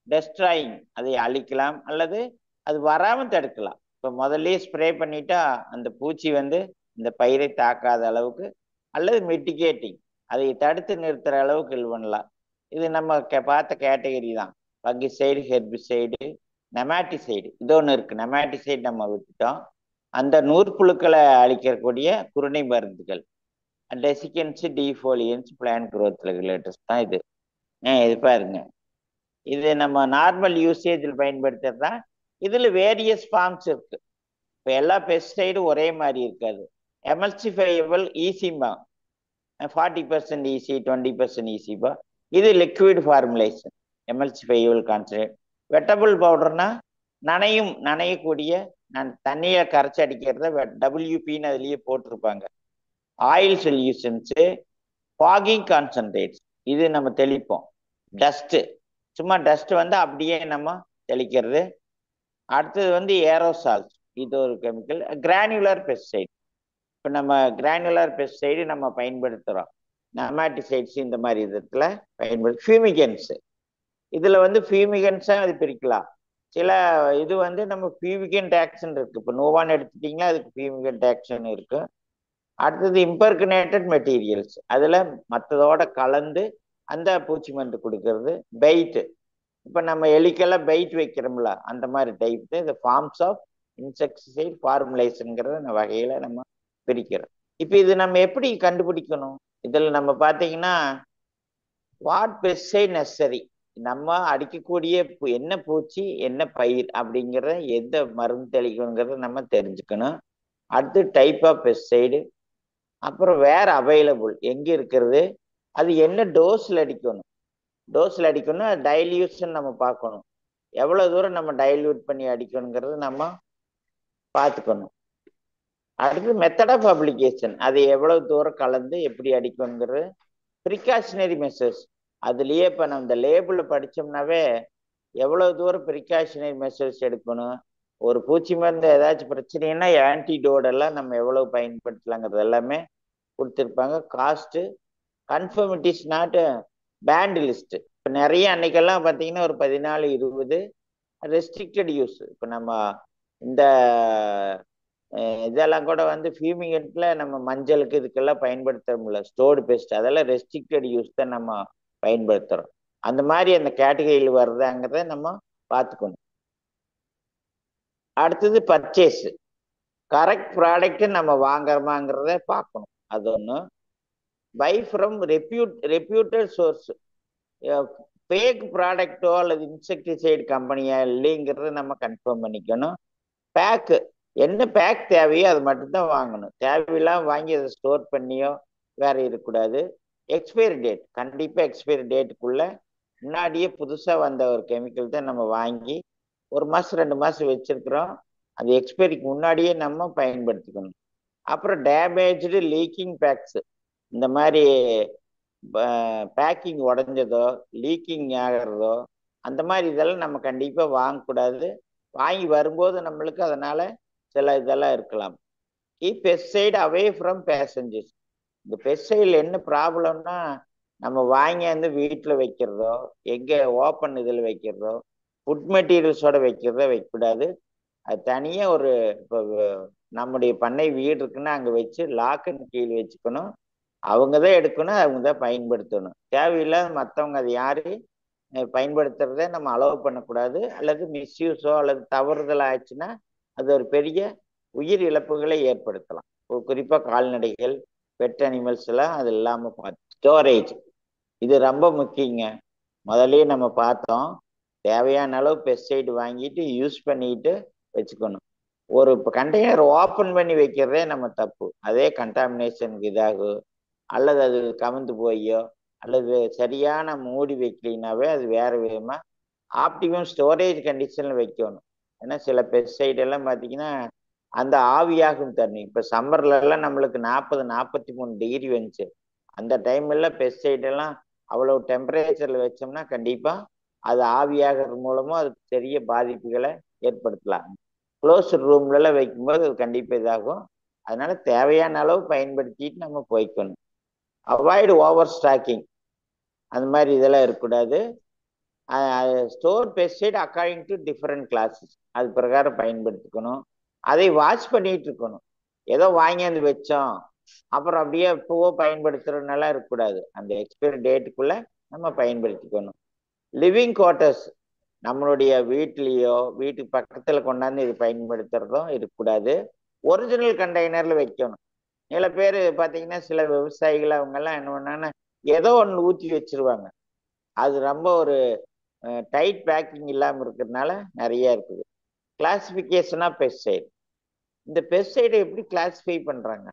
டெஸ்ட்ராயிங் அதை அழிக்கலாம் அல்லது அது வராமல் தடுக்கலாம். இப்போ முதல்ல ஸ்ப்ரே பண்ணிட்டா அந்த பூச்சி வந்து இந்த பயிரை தாக்காத அளவுக்கு அல்லது மிட்டிகேட்டிங் அதை தடுத்து நிறுத்துற அளவுக்கு இது பண்ணலாம். இது நம்ம பார்த்த கேட்டகரி தான். பங்கிசைடு ஹெர்பிசைடு நெமாட்டிசைடு இது ஒன்று இருக்கு. நெமாட்டிசைடு நம்ம விட்டுட்டோம். அந்த நூற்புழுக்களை அழிக்கக்கூடிய குருணை மருந்துகள். Desiccants defoliants plant growth regulators தான் இது. இது பாருங்க. இது நம்ம நார்மல் யூசேஜில் பயன்படுத்துறது தான் இதில் வேரியஸ் ஃபார்ம்ஸ் இருக்கு. இப்போ எல்லா பெஸ்டைடும் ஒரே மாதிரி இருக்காது. Emulsifiable ஈஸிமா forty percent EC twenty percent ஈஸிபா இது liquid formulation emulsifiable concentrate wettable பவுடர்னா நனையும் நனையக்கூடிய நான் தண்ணியை கரைச்சி அடிக்கிறத டபிள்யூபின்னு அதுலேயே போட்டிருப்பாங்க. ஆயில் சொல்யூஷன்ஸு ஃபாகிங் கான்சன்ட்ரேட்ஸ் இது நம்ம தெளிப்போம். டஸ்ட்டு சும்மா டஸ்ட் வந்து அப்படியே நம்ம தெளிக்கிறது அடுத்தது வந்து ஏரோசால்ஸ் இது ஒரு கெமிக்கல் கிரானுலர் பெஸ்டைட் இப்போ நம்ம கிரானுலர் பெஸ்டைடு நம்ம பயன்படுத்துகிறோம் நமாட்டிசைட்ஸ் இந்த மாதிரி விதத்தில் பயன்படுத்த ஃபியூமிகன்ஸு இதில் வந்து ஃபியூமிகன்ஸாக அது பிரிக்கலாம். சில இது வந்து நம்ம ஃபியூமிகன் டேக்ஷன் இருக்குது இப்போ நோவான் எடுத்துட்டிங்கன்னா அதுக்கு ஃபியூமிகன் டேக்ஷன் இருக்கு. அடுத்தது இம்பர்கனேட்டட் மெட்டீரியல்ஸ் அதில் மற்றதோட கலந்து அந்த பூச்சி மருந்து கொடுக்கறது. பெயிட்டு இப்போ நம்ம எலிக்கெல்லாம் பெயிட் வைக்கிறோம்ல அந்த மாதிரி டைப் இந்த ஃபார்ம்ஸ் ஆஃப் இன்செக்டிசைட் நம்ம வகையில் நம்ம பிரிக்கிறோம். இப்போ இது நம்ம எப்படி கண்டுபிடிக்கணும்? இதில் நம்ம பார்த்தீங்கன்னா வாட் பெஸ்டை நெசரி நம்ம அடிக்கக்கூடிய என்ன பூச்சி என்ன பயிர் அப்படிங்கிற எந்த மருந்து தெளிக்கணுங்கிறத நம்ம தெரிஞ்சுக்கணும். அடுத்து டைப் ஆஃப் பெஸ்டைடு அப்புறம் வேற அவைலபிள் எங்கே இருக்கிறது அது என்ன டோஸில் அடிக்கணும்? டோஸில் அடிக்கணும் டைல்யூஷன் நம்ம பார்க்கணும். எவ்வளோ தூரம் நம்ம டைல்யூட் பண்ணி அடிக்கணுங்கிறது நம்ம பார்த்துக்கணும். அடுத்து மெத்தட் ஆஃப் அப்ளிகேஷன் அது எவ்வளோ தூரம் கலந்து எப்படி அடிக்கணுங்கிறது ப்ரிகாஷனரி மெசர்ஸ் அதுலேயே இப்போ நம்ம இந்த லேபிளில் படித்தோம்னாவே எவ்வளோ தூரம் ப்ரிகாஷனரி மெசர்ஸ் எடுக்கணும்? ஒரு பூச்சி மருந்து ஏதாச்சும் பிரச்சனைன்னா ஆன்டிடோடெல்லாம் நம்ம எவ்வளோ பயன்படுத்தலாங்கிறது எல்லாமே கொடுத்துருப்பாங்க. காஸ்ட்டு கன்ஃபர்மிட்டிஸ் நாட்டு பேண்ட் லிஸ்ட். இப்போ நிறைய அன்னைக்கெல்லாம் பார்த்தீங்கன்னா ஒரு பதினாலு இருபது ரெஸ்ட்ரிக்டட் யூஸ் இப்போ நம்ம இந்த இதெல்லாம் கூட வந்து ஃபியூமிகண்ட்ல நம்ம மஞ்சளுக்கு இதுக்கெல்லாம் பயன்படுத்த முடியல. ஸ்டோர்டு பெஸ்ட் அதெல்லாம் ரெஸ்ட்ரிக்டட் யூஸ் தான் நம்ம பயன்படுத்துகிறோம் அந்த மாதிரி அந்த கேட்டகரியில் வருதாங்கிறத நம்ம பார்த்துக்கணும். அடுத்தது பர்ச்சேஸ் கரெக்ட் ப்ராடக்ட் நம்ம வாங்குறோமாங்கிறத பார்க்கணும். அது ஒன்று buy from repute reputed source fake ப்ராடக்டோ அல்லது இன்செக்டிசைடு கம்பெனியா இல்லைங்கிறத நம்ம கன்ஃபார்ம் பண்ணிக்கணும். பேக்கு என்ன பேக் தேவையோ அது மட்டும்தான் வாங்கணும். தேவையெல்லாம் வாங்கி அதை ஸ்டோர் பண்ணியோ வேற இருக்கக்கூடாது. எக்ஸ்பைரி டேட் கண்டிப்பாக எக்ஸ்பைரி டேட்டுக்குள்ளே முன்னாடியே புதுசாக வந்த ஒரு கெமிக்கல் தான் நம்ம வாங்கி ஒரு மாதம் ரெண்டு மாதம் வச்சுருக்குறோம். அது எக்ஸ்பைரிக்கு முன்னாடியே நம்ம பயன்படுத்திக்கணும். அப்புறம் டேமேஜ்டு லீக்கிங் பேக்ஸு இந்த மாதிரி பேக்கிங் உடஞ்சதோ லீக்கிங் ஆகிறதோ அந்த மாதிரி இதெல்லாம் நம்ம கண்டிப்பாக வாங்கக்கூடாது. வாங்கி வரும்போது நம்மளுக்கு அதனால் சில இதெல்லாம் இருக்கலாம். Keep pesticide away from passengers இந்த பெஸ்டைல் என்ன ப்ராப்ளம்னா நம்ம வாங்கி வந்து வீட்டில் வைக்கிறதோ எங்கே ஓப்பன் இதில் வைக்கிறதோ ஃபுட் மெட்டீரியல்ஸோட வைக்கிறதோ வைக்கக்கூடாது. அது தனியாக ஒரு இப்போ நம்முடைய பண்ணை வீடு இருக்குன்னா அங்கே வச்சு லாக்கன் கீழ் வச்சுக்கணும். அவங்க தான் எடுக்கணும் அவங்க தான் பயன்படுத்தணும். தேவையில்லாத மற்றவங்க அது யாரு பயன்படுத்துறத நம்ம அலோவ் பண்ணக்கூடாது. அல்லது மிஸ்யூஸோ அல்லது தவறுதல் ஆயிடுச்சுன்னா அது ஒரு பெரிய உயிர் இழப்புகளை ஏற்படுத்தலாம். குறிப்பாக கால்நடைகள் பெட் அனிமல்ஸ் எல்லாம் அது இல்லாமல் பார்த்து ஸ்டோரேஜ் இது ரொம்ப முக்கியங்க. முதலே நம்ம பார்த்தோம் தேவையான அளவு பெஸ்டைடு வாங்கிட்டு யூஸ் பண்ணிட்டு வச்சுக்கணும். ஒரு கண்டெய்னர் ஓப்பன் பண்ணி வைக்கிறதே நம்ம தப்பு. அதே கண்டாமினேஷனுக்கு இதாகும். அல்லது அது கமந்து போயோ அல்லது சரியான மூடி வைக்கலினாவே அது வேற விதமாக ஆப்டிமம் ஸ்டோரேஜ் கண்டிஷனில் வைக்கணும். ஏன்னா சில பெஸ்டைட் எல்லாம் பார்த்தீங்கன்னா அந்த ஆவியாகும் தண்ணி. இப்போ சம்மர்லலாம் நம்மளுக்கு நாற்பது நாற்பத்தி மூணு டிகிரி வந்துச்சு. அந்த டைம்ல பெஸ்டைட் எல்லாம் அவ்வளோ டெம்பரேச்சரில் வச்சோம்னா கண்டிப்பாக அது ஆவியாகிறது மூலமாக அது பெரிய பாதிப்புகளை ஏற்படுத்தலாம். க்ளோஸ் ரூம்லலாம் வைக்கும்போது அது கண்டிப்பாக இதாகும். அதனால தேவையான அளவு பயன்படுத்திட்டு நம்ம போய்க்கணும். அவாய்டு ஓவர் ஸ்டாக்கிங் அந்த மாதிரி இதெல்லாம் இருக்கக்கூடாது. Store pesticide according to different classes அது பிரகாரம் பயன்படுத்திக்கணும். அதை வாட்ச் பண்ணிட்டு இருக்கணும். ஏதோ வாங்கியாந்து வச்சோம். அப்புறம் அப்படியே பூவோ பயன்படுத்துறதுனால இருக்கக்கூடாது. அந்த எக்ஸ்பைரி டேட்டுக்குள்ள நம்ம பயன்படுத்திக்கணும். லிவிங் குவார்ட்டர்ஸ் நம்மளுடைய வீட்லேயோ வீட்டுக்கு பக்கத்தில் கொண்டாந்து இது பயன்படுத்துறதும் இருக்கக்கூடாது. ஒரிஜினல் கண்டெய்னரில் வைக்கணும். சில பேர் பார்த்தீங்கன்னா சில விவசாயிகள் அவங்கெல்லாம் என்ன பண்ணாங்கன்னா ஏதோ ஒன்று ஊற்றி வச்சிருவாங்க. அது ரொம்ப ஒரு டைட் பேக்கிங் இல்லாமல் இருக்கிறதுனால நிறையா இருக்குது. கிளாசிஃபிகேஷனாக பெஸ்டைடு இந்த பெஸ்டைடை எப்படி கிளாஸிஃபை பண்ணுறாங்க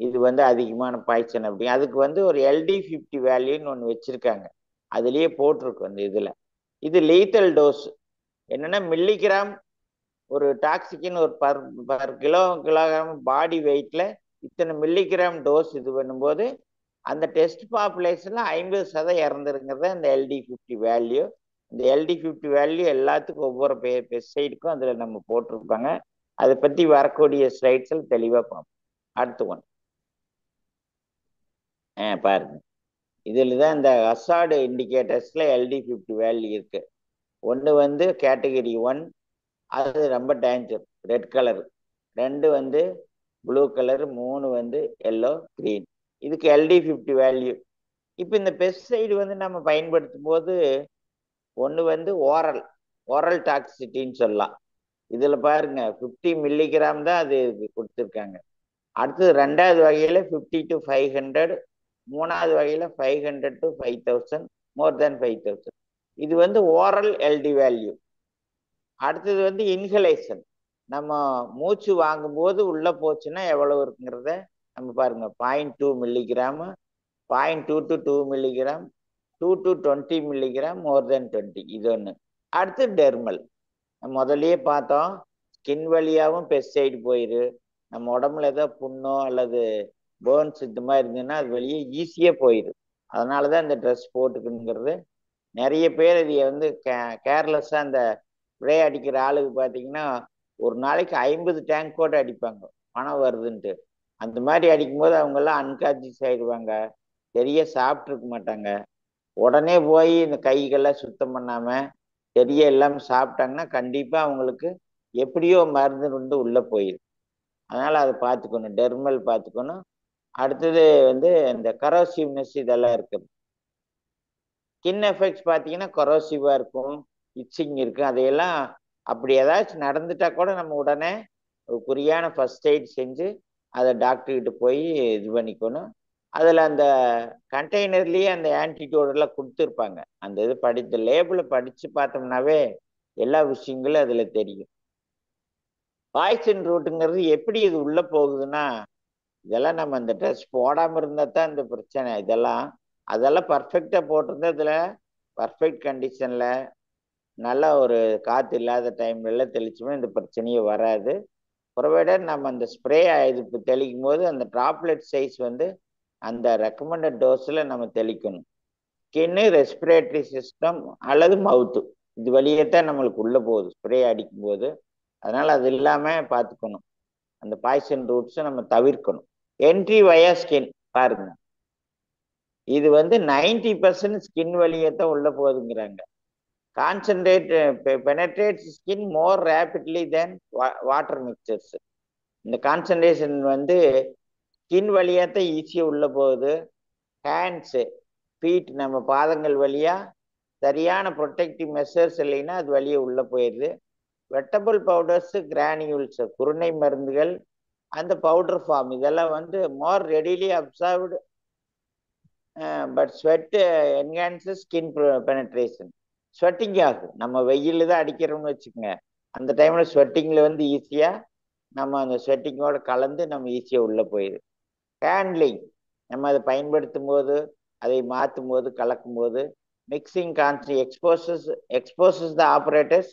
இது வந்து அதிகமான பாய்ச்சன் அப்படி. அதுக்கு வந்து ஒரு எல்டி ஃபிஃப்டி வேல்யூன்னு ஒன்று வச்சுருக்காங்க. அதுலேயே போட்டிருக்கு அந்த இதில். இது லீத்தல் டோஸ் என்னென்னா மில்லிகிராம் ஒரு டாக்ஸிக்கின்னு ஒரு per per kilo kilogram body வெயிட்டில் இத்தனை மில்லிகிராம் டோஸ் இது பண்ணும்போது அந்த டெஸ்ட் பாப்புலேஷனில் ஐம்பது சதம் இறந்துருங்கிறத இந்த எல்டி ஃபிஃப்டி வேல்யூ இந்த எல்டி ஃபிஃப்டி வேல்யூ எல்லாத்துக்கும் ஒவ்வொரு பெ பெஸ்டைடுக்கும் அதில் நம்ம போட்டிருப்பாங்க அதை பற்றி வரக்கூடிய ஸ்லைட்ஸில் தெளிவாக பார்ப்போம். அடுத்து ஒன் ஆ பாருங்க. இதில் தான் இந்த அசாடு இண்டிகேட்டர்ஸில் எல்டி ஃபிஃப்டி வேல்யூ இருக்குது ஒன்று வந்து கேட்டகரி ஒன் அது ரொம்ப டேஞ்சர் ரெட் கலர் ரெண்டு வந்து ப்ளூ கலர் மூணு வந்து எல்லோ க்ரீன் இதுக்கு எல்டி ஃபிஃப்டி வேல்யூ இப்போ இந்த பெஸ்டிசைடு வந்து நம்ம பயன்படுத்தும் போது ஒன்று வந்து ஓரல் ஓரல் டாக்ஸிட்டின்னு சொல்லலாம். இதில் பாருங்க ஃபிஃப்டி மில்லிகிராம் தான் அது கொடுத்துருக்காங்க. அடுத்தது ரெண்டாவது வகையில் ஃபிஃப்டி டு ஃபைவ் ஹண்ட்ரட் மூணாவது வகையில் five hundred to five thousand more than five thousand இது வந்து ஓரல் எல்டி வேல்யூ அடுத்தது வந்து இன்ஹலேஷன் நம்ம மூச்சு வாங்கும்போது உள்ளே போச்சுன்னா எவ்வளவு இருக்குங்கிறத நம்ம பாருங்க. Point two milligram point two to two milligram two to twenty milligram more than twenty இது ஒன்று அடுத்து டெர்மல் முதல்லயே பார்த்தோம் ஸ்கின் வழியாகவும் பெஸ்டைடு போயிரு. நம்ம உடம்புல ஏதோ புண்ணோ அல்லது பேர்ன்ஸ் இந்த மாதிரி இருந்ததுன்னா அது வெளியே ஈஸியாக போயிடுது அதனால தான் இந்த ட்ரெஸ் போட்டுக்கணுங்கிறது. நிறைய பேர் இதை வந்து கே கேர்லெஸ்ஸாக அந்த ஸ்ப்ரே அடிக்கிற ஆளுக்கு பார்த்தீங்கன்னா ஒரு நாளைக்கு ஐம்பது டேங்க் கூட அடிப்பாங்க. பணம் வருதுன்ட்டு. அந்த மாதிரி அடிக்கும்போது அவங்கெல்லாம் அன்கான்சியஸ் ஆயிடுவாங்க. தெரிய சாப்பிட்ருக்க மாட்டாங்க. உடனே போய் இந்த கைகள்லாம் சுத்தம் பண்ணாமல் தெரிய இல்லாமல் சாப்பிட்டாங்கன்னா கண்டிப்பாக அவங்களுக்கு எப்படியோ மருந்து கொண்டு உள்ளே போயிடும். அதனால் அதை பார்த்துக்கணும். டெர்மல் பார்த்துக்கணும். அடுத்தது வந்து இந்த கரோசிவ்னஸ் இதெல்லாம் இருக்குது. ஸ்கின் எஃபெக்ட்ஸ் பார்த்தீங்கன்னா கொரோசிவாக இருக்கும். இச்சிங் இருக்கும் அதையெல்லாம் அப்படி ஏதாச்சும் நடந்துட்டா கூட நம்ம உடனே குறியான ஃபர்ஸ்ட் எய்ட் செஞ்சு அதை டாக்டர்கிட்ட போய் இது பண்ணிக்கணும். அதில் அந்த கண்டெய்னர்லேயே அந்த ஆன்டிடியூடெல்லாம் கொடுத்துருப்பாங்க. அந்த இது படித்த லேபிளை படித்து பார்த்தோம்னாவே எல்லா விஷயங்களும் அதில் தெரியும். பாய்சன் ரூட்டுங்கிறது எப்படி இது உள்ளே போகுதுன்னா இதெல்லாம் நம்ம அந்த ட்ரெஸ் போடாமல் இருந்தால் தான் இந்த பிரச்சனை. இதெல்லாம் அதெல்லாம் பர்ஃபெக்டாக போட்டிருந்தா இதில் பர்ஃபெக்ட் கண்டிஷனில் நல்ல ஒரு காற்று இல்லாத டைம்லலாம் தெளிச்சுமே இந்த பிரச்சனையே வராது. ப்ரொவைடர் நம்ம அந்த ஸ்ப்ரே இது தெளிக்கும் போது அந்த ட்ராப்லெட் சைஸ் வந்து அந்த ரெக்கமெண்டட் டோஸில் நம்ம தெளிக்கணும். ஸ்கின்னு ரெஸ்பிரேட்டரி சிஸ்டம் அல்லது மவுத்து இது வழியே தான் நம்மளுக்கு உள்ளே போகுது ஸ்ப்ரே அடிக்கும்போது. அதனால் அது இல்லாமல் பார்த்துக்கணும் அந்த பாய்சன் ரூட்ஸை நம்ம தவிர்க்கணும். என்ட்ரி வயா ஸ்கின் பாருங்க. இது வந்து நைன்டி பர்சன்ட் ஸ்கின் வழியே தான் உள்ளே போகுதுங்கிறாங்க. Concentrate penetrate skin more rapidly then water mixtures இந்த கான்சன்ட்ரேஷன் வந்து ஸ்கின் வழியாக தான் ஈஸியாக உள்ள போகுது. ஹேண்ட்ஸு ஃபீட் நம்ம பாதங்கள் வழியாக சரியான ப்ரொடெக்டிவ் மெஷர்ஸ் இல்லைன்னா அது வழியே உள்ளே போயிடுது. வெட்டபிள் பவுடர்ஸு கிரானியூல்ஸு குருணை மருந்துகள் அந்த பவுடர் ஃபார்ம் இதெல்லாம் வந்து more readily absorbed but sweat enhances skin penetration sweating ஆகும் நம்ம வெயில் தான் அடிக்கிறோம்னு வச்சுக்கோங்க. அந்த டைமில் ஸ்வெட்டிங்கில் வந்து ஈஸியாக நம்ம அந்த ஸ்வெட்டிங்கோட கலந்து நம்ம ஈஸியாக உள்ளே போயிடுது ஹேண்ட்லிங் நம்ம அதை பயன்படுத்தும் போது அதை மாற்றும் போது கலக்கும் போது mixing கான்சி exposes exposes the operators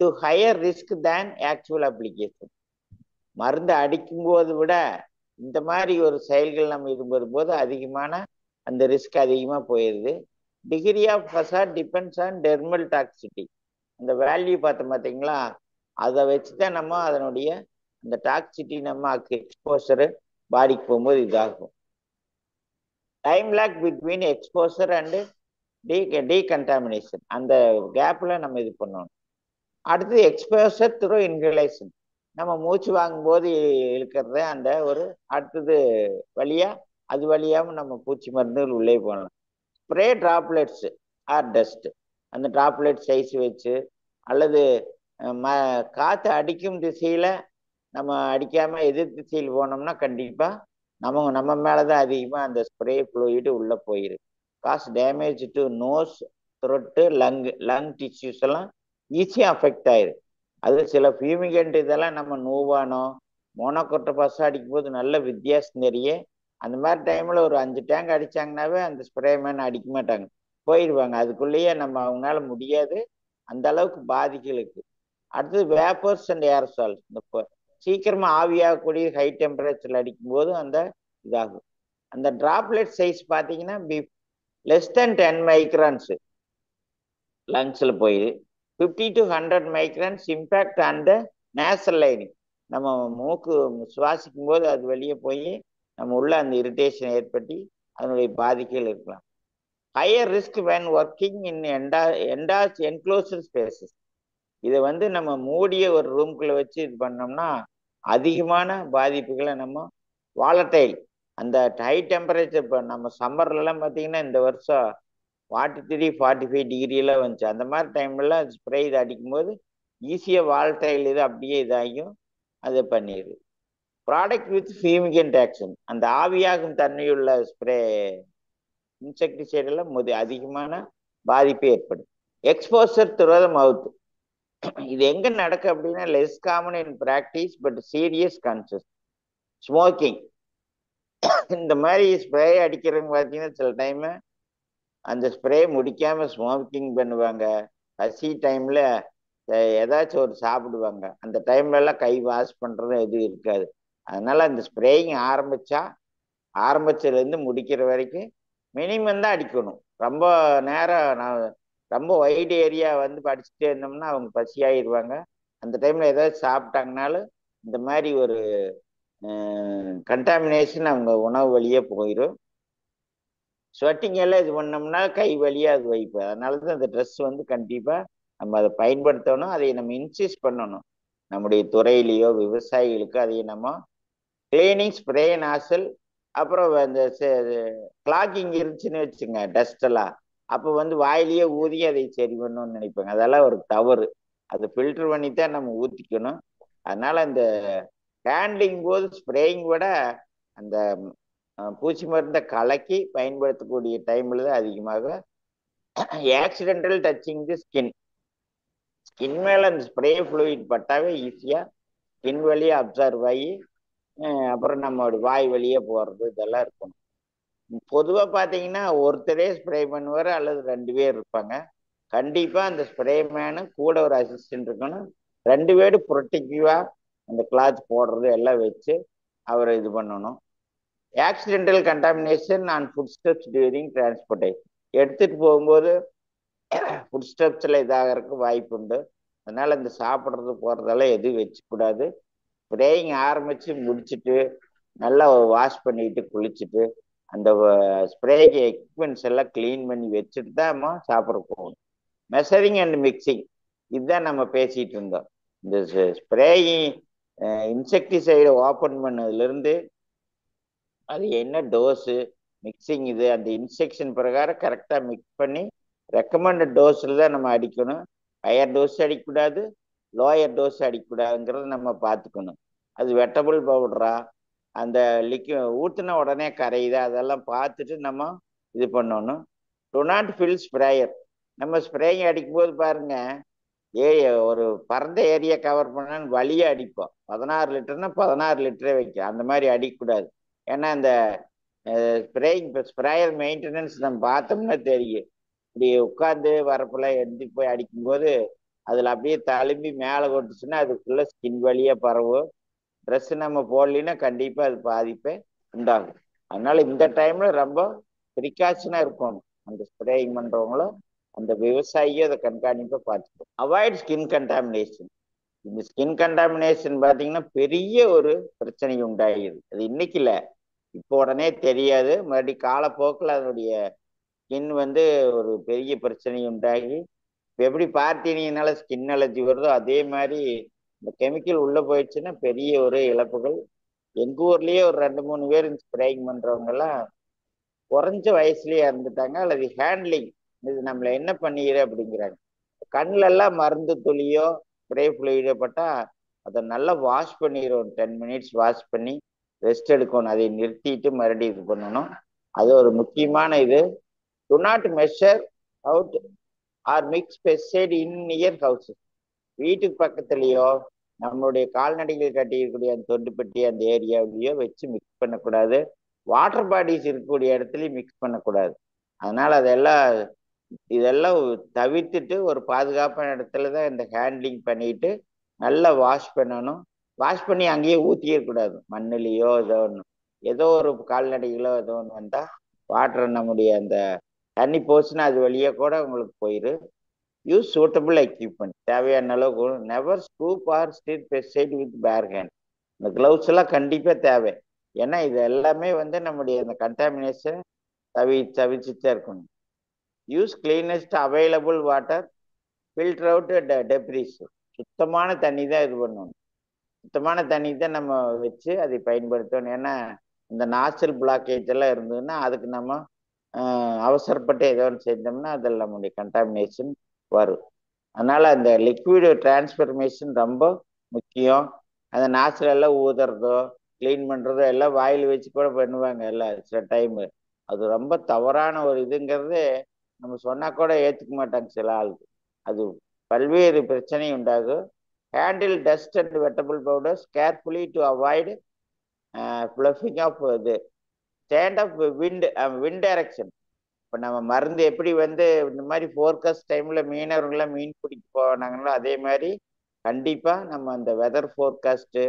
to higher risk than actual application மருந்து அடிக்கும் போது விட இந்த மாதிரி ஒரு செயல்கள் நம்ம இது வரும்போது அதிகமான அந்த ரிஸ்க் அதிகமாக போயிடுது டிகிரி ஆஃப் ஃபசாட் டிபெண்ட்ஸ் ஆன் டெர்மல் டாக்ஸிட்டி அந்த வேல்யூ பார்த்தோம் பார்த்தீங்களா? அதை வச்சு தான் நம்ம அதனுடைய அந்த டாக்ஸிட்டி நம்ம எக்ஸ்போசரு பாடிக்கு போகும்போது இதாகும். Time lag between exposure and tea decontamination அந்த கேப்பில் நம்ம இது பண்ணணும். அடுத்தது எக்ஸ்போசர் த்ரூ இன்ஹலேஷன் நம்ம மூச்சு வாங்கும்போது இழுக்கிறது அந்த ஒரு அடுத்தது வழியா அது வழியாகவும் நம்ம பூச்சி மருந்துகள் உள்ளே போகலாம். ஸ்ப்ரே ட்ராப்லெட்ஸ் ஆர் டஸ்ட் அந்த ட்ராப்லெட் சைஸ் வச்சு அல்லது ம காற்று அடிக்கும் திசையில் நம்ம அடிக்காமல் எதிர் திசையில் போனோம்னா கண்டிப்பாக நம்ம நம்ம மேலே தான் அதிகமாக அந்த ஸ்ப்ரே ஃப்ளூயிடு உள்ளே போயிருக்கு cause damage to nose throat lung lung tissues எல்லாம் ஈஸியாக அஃபெக்ட் ஆயிரு அது சில ஃபியூமிகண்ட் இதெல்லாம் நம்ம நோவானோ மோனோக்கொட்டை பசம் அடிக்கும் போது நல்ல வித்தியாசம் தெரிய அந்த மாதிரி டைமில் ஒரு அஞ்சு டேங்க் அடித்தாங்கனாவே அந்த ஸ்ப்ரே மேன் அடிக்க மாட்டாங்க. போயிடுவாங்க. அதுக்குள்ளேயே நம்ம அவங்களால முடியாது. அந்த அளவுக்கு பாதிகளுக்கு அடுத்தது வேப்பர்ஸ் அண்ட் ஏர்சால் இந்த சீக்கிரமாக ஆவியாகக்கூடிய ஹை டெம்பரேச்சரில் அடிக்கும்போது அந்த இதாகும். அந்த ட்ராப்லெட் சைஸ் பார்த்தீங்கன்னா be less than ten microns லங்ஸில் போய் fifty to hundred microns impact அந்த நேசல் லைனிங் நம்ம மூக்கு சுவாசிக்கும் போது அது வெளியே போய் நம்ம உள்ள அந்த இரிட்டேஷன் ஏற்பட்டு அதனுடைய பாதிப்புகள் இருக்கலாம். Higher risk when working in எண்டா என்டாஸ் enclosure spaces இதை வந்து நம்ம மூடிய ஒரு ரூம்குள்ளே வச்சு இது பண்ணோம்னா அதிகமான பாதிப்புகளை நம்ம வாலட்டைல் அந்த ஹை டெம்பரேச்சர் இப்போ நம்ம சம்மர்லலாம் பார்த்தீங்கன்னா இந்த வருஷம் ஃபார்ட்டி த்ரீ ஃபார்ட்டி ஃபைவ் டிகிரியெல்லாம் வந்துச்சு. அந்த மாதிரி டைம்லலாம் ஸ்ப்ரே இது அடிக்கும்போது ஈஸியாக வால்டைல் இது அப்படியே இதாகியும் அதை பண்ணிடுது. ப்ராடக்ட் வித் ஃபியூமிகன்ட் ஆக்ஷன் அந்த ஆவியாகும் தன்மையுள்ள ஸ்ப்ரே இன்செக்டிசைடெல்லாம் முது அதிகமான பாதிப்பு ஏற்படும். எக்ஸ்போசர் த்ரூ மவுத் இது எங்க நடக்கு அப்படின்னா less common in practice but serious conscious smoking இந்த மாதிரி ஸ்ப்ரே அடிக்கிறவங்க பார்த்தீங்கன்னா சில டைமு அந்த ஸ்ப்ரே முடிக்காம ஸ்மோக்கிங் பண்ணுவாங்க. பசி டைம்ல ஏதாச்சும் ஒரு சாப்பிடுவாங்க. அந்த டைம்ல எல்லாம் கை வாஷ் பண்றது எதுவும் இருக்காது. அதனால அந்த ஸ்ப்ரேயிங் ஆரம்பிச்சா ஆரம்பிச்சதுலேருந்து முடிக்கிற வரைக்கும் மினிமம் தான் அடிக்கணும். ரொம்ப நேரம் நான் ரொம்ப வைட் ஏரியா வந்து படிச்சுட்டே இருந்தோம்னா அவங்க பசியாகிடுவாங்க அந்த டைமில் ஏதாவது சாப்பிட்டாங்கனாலும் இந்த மாதிரி ஒரு கண்டாமினேஷன் அவங்க உணவு வழியே போயிடும் ஸ்வெட்டிங் எல்லாம் இது பண்ணோம்னா கை வழியாக அது வைப்போம் அதனால தான் அந்த ட்ரெஸ் வந்து கண்டிப்பாக நம்ம அதை பயன்படுத்தணும். அதை நம்ம இன்சிஸ்ட் பண்ணணும். நம்முடைய துறையிலேயோ விவசாயிகளுக்கு அதை நம்ம கிளீனிங் ஸ்ப்ரே நாசல் அப்புறம் அந்த கிளாக்கிங் இருந்துச்சுன்னு வச்சுங்க டஸ்டெல்லாம் அப்போ வந்து வாயிலேயே ஊதி அதை சரி பண்ணணும்னு நினைப்பாங்க. அதெல்லாம் ஒரு தவறு. அதை ஃபில்டர் பண்ணி தான் நம்ம ஊற்றிக்கணும் அதனால் அந்த ஹேண்ட்லிங் போது ஸ்ப்ரேயிங் விட அந்த பூச்சி மருந்தை கலக்கி பயன்படுத்தக்கூடிய டைமில் தான் அதிகமாக accidental touching the skin skin மேலே அந்த ஸ்ப்ரே ஃப்ளூயிட் பட்டாவே ஈஸியாக ஸ்கின் வழியாக அப்சர்வ் ஆகி அப்புறம் நம்மளுடைய வாய் வழியே போகிறது இதெல்லாம் இருக்கணும். பொதுவாக பார்த்தீங்கன்னா ஒருத்தரே ஸ்ப்ரே பண்ணுவார் அல்லது ரெண்டு பேர் இருப்பாங்க. கண்டிப்பாக அந்த ஸ்ப்ரே மேனு கூட ஒரு அசிஸ்டன்ட் இருக்கணும். ரெண்டு பேரும் ப்ரொட்டக்டிவாக அந்த கிளாத் போடுறது எல்லாம் வச்சு அவரை இது பண்ணணும். ஆக்சிடென்டல் கண்டாமினேஷன் நான் ஃபுட் ஸ்டெப்ஸ் டியூரிங் டிரான்ஸ்போர்ட்டேஷன் எடுத்துகிட்டு போகும்போது ஃபுட் ஸ்டெப்ஸில் இதாகிறதுக்கு வாய்ப்பு உண்டு அதனால் இந்த சாப்பிட்றது போகிறதெல்லாம் எதுவும் வச்சுக்கூடாது. ஸ்ப்ரேயிங் ஆரம்பித்து முடிச்சுட்டு நல்லா வாஷ் பண்ணிட்டு குளிச்சுட்டு அந்த ஸ்ப்ரே எக்யூப்மெண்ட்ஸ் எல்லாம் க்ளீன் பண்ணி வச்சுட்டு தான் சாப்பிட போகணும். மெஷரிங் அண்ட் மிக்சிங் இதுதான் நம்ம பேசிட்டு இருந்தோம். இந்த ஸ்ப்ரேயிங் இன்செக்டிசைடை ஓப்பன் பண்ணதுலேருந்து அது என்ன டோஸு மிக்சிங் இது அந்த இன்ஸ்ட்ரக்ஷன் பிரகாரம் கரெக்டாக மிக்ஸ் பண்ணி ரெக்கமெண்டட் டோஸில் தான் நம்ம அடிக்கணும். ஹையர் டோஸ் அடிக்கக்கூடாது லோயர் டோஸ் அடிக்கக்கூடாதுங்கிறத நம்ம பார்த்துக்கணும். அது வெட்டபிள் பவுடரா? அந்த லிக்யூ ஊற்றின உடனே கரையுது. அதெல்லாம் பார்த்துட்டு நம்ம இது பண்ணணும். டு நாட் ஃபில் ஸ்ப்ரேயர் நம்ம ஸ்ப்ரேயிங் அடிக்கும்போது பாருங்க ஏ ஒரு பறந்த ஏரியா கவர் பண்ணான்னு வழியே அடிப்போம். பதினாறு லிட்டர்னா பதினாறு லிட்டரே வைக்கும். அந்த மாதிரி அடிக்கக்கூடாது. ஏன்னா இந்த ஸ்ப்ரேயிங் இப்போ ஸ்ப்ரேயர் மெயின்டெனன்ஸ் நம்ம பார்த்தோம்னா தெரியும். இப்படி உட்காந்து வரப்புல எழுந்தி போய் அடிக்கும்போது அதில் அப்படியே தழும்பி மேலே கொட்டுச்சுன்னா அதுக்குள்ளே ஸ்கின் வழியாக பரவும். ட்ரெஸ் நம்ம போடலின்னா கண்டிப்பாக அது பாதிப்பை உண்டாகும். அதனால இந்த டைம்ல ரொம்ப ப்ரிகாஷனாக இருக்கணும். அந்த ஸ்ப்ரேயிங் பண்ணுறவங்களும் அந்த விவசாயியும் அதை கண்காணிப்பாக பார்த்துக்கணும். அவாய்ட் ஸ்கின் கண்டாமினேஷன் இந்த ஸ்கின் கண்டாமினேஷன் பார்த்தீங்கன்னா பெரிய ஒரு பிரச்சனை உண்டாகிடுது அது இன்னைக்கு இல்லை. இப்போ உடனே தெரியாது. மறுபடி காலப்போக்கில் அதனுடைய ஸ்கின் வந்து ஒரு பெரிய பிரச்சனை உண்டாகி இப்போ எப்படி பார்த்தீங்கனால ஸ்கின் அலர்ஜி வருதோ அதே மாதிரி இந்த கெமிக்கல் உள்ளே போயிடுச்சுன்னா பெரிய ஒரு இழப்புகள். எங்கள் ஊர்லேயே ஒரு ரெண்டு மூணு பேர் ஸ்ப்ரேயிங் பண்ணுறவங்கெல்லாம் குறைஞ்ச வயசுலேயே இறந்துட்டாங்க. அல்லது ஹேண்ட்லிங் இது நம்மளை என்ன பண்ணிடு அப்படிங்கிறாங்க. கண்ணிலெல்லாம் மருந்து துளியோ ஸ்ப்ரே ஃப்ளூயிடோ பட்டால் அதை நல்லா வாஷ் பண்ணிடுவோம் டென் மினிட்ஸ் வாஷ் பண்ணி ரெஸ்ட் எடுக்கணும். அதை நிறுத்திட்டு மறுபடியும் இது பண்ணணும். அது ஒரு முக்கியமான இது. Do not measure out or mix pesticide in near houses வீட்டுக்கு பக்கத்துலேயோ நம்மளுடைய கால்நடைகள் கட்டியிருக்கக்கூடிய அந்த தொண்டுப்பட்டி அந்த ஏரியாவிலையோ வச்சு மிக்ஸ் பண்ணக்கூடாது. வாட்டர் பாடிஸ் இருக்கக்கூடிய இடத்துலையும் மிக்ஸ் பண்ணக்கூடாது. அதனால அதெல்லாம் இதெல்லாம் தவிர்த்துட்டு ஒரு பாதுகாப்பான இடத்துல தான் இந்த ஹேண்ட்லிங் பண்ணிட்டு நல்லா வாஷ் பண்ணணும். வாஷ் பண்ணி அங்கேயே ஊற்றிடக்கூடாது மண்ணுலேயோ ஏதோ ஒன்று ஏதோ ஒரு கால்நடைகளோ ஏதோ ஒன்று வந்தால் வாட்டர் நம்முடைய அந்த தண்ணி போச்சுன்னா அது வழியாக கூட உங்களுக்கு போயிடும் யூஸ் சூட்டபிள் எக்யூப்மெண்ட் தேவையான அளவுக்கு never scoop or stir pesticide with bare hand இந்த க்ளவுஸ் எல்லாம் கண்டிப்பாக தேவை. ஏன்னா இது எல்லாமே வந்து நம்முடைய அந்த கண்டாமினேஷன் தவி தவிச்சுட்டு தான் இருக்கணும் use cleanest available water filter out debris சுத்தமான தண்ணி தான் இது பண்ணணும். சுத்தமான தண்ணி தான் நம்ம வச்சு அதை பயன்படுத்தணும். ஏன்னா இந்த நாச்சல் பிளாக்கேஜ் எல்லாம் இருந்ததுன்னா அதுக்கு நம்ம அவசரப்பட்டு ஏதோ ஒன்று செஞ்சோம்னா அதில் நம்முடைய கண்டாமினேஷன் வரும். அதனால அந்த லிக்விடு டிரான்ஸ்ஃபர்மேஷன் ரொம்ப முக்கியம். அந்த நாசில் எல்லாம் ஊதுறதோ க்ளீன் பண்ணுறதோ எல்லாம் வாயில் வச்சு கூட பண்ணுவாங்க எல்லாம் சில டைமு அது ரொம்ப தவறான ஒரு இதுங்கிறது நம்ம சொன்னால் கூட ஏற்றுக்க மாட்டாங்க சில ஆளுக்கு அது பல்வேறு பிரச்சனை உண்டாகும். Handle dust and wettable powders carefully to avoid fluffing off இது stand off wind wind direction இப்போ நம்ம மருந்து எப்படி வந்து இந்த மாதிரி ஃபோர்காஸ்ட் டைமில் மீனவர்கள்லாம் மீன் பிடிக்க போனாங்களோ அதே மாதிரி கண்டிப்பாக நம்ம அந்த வெதர் ஃபோர்காஸ்ட்டு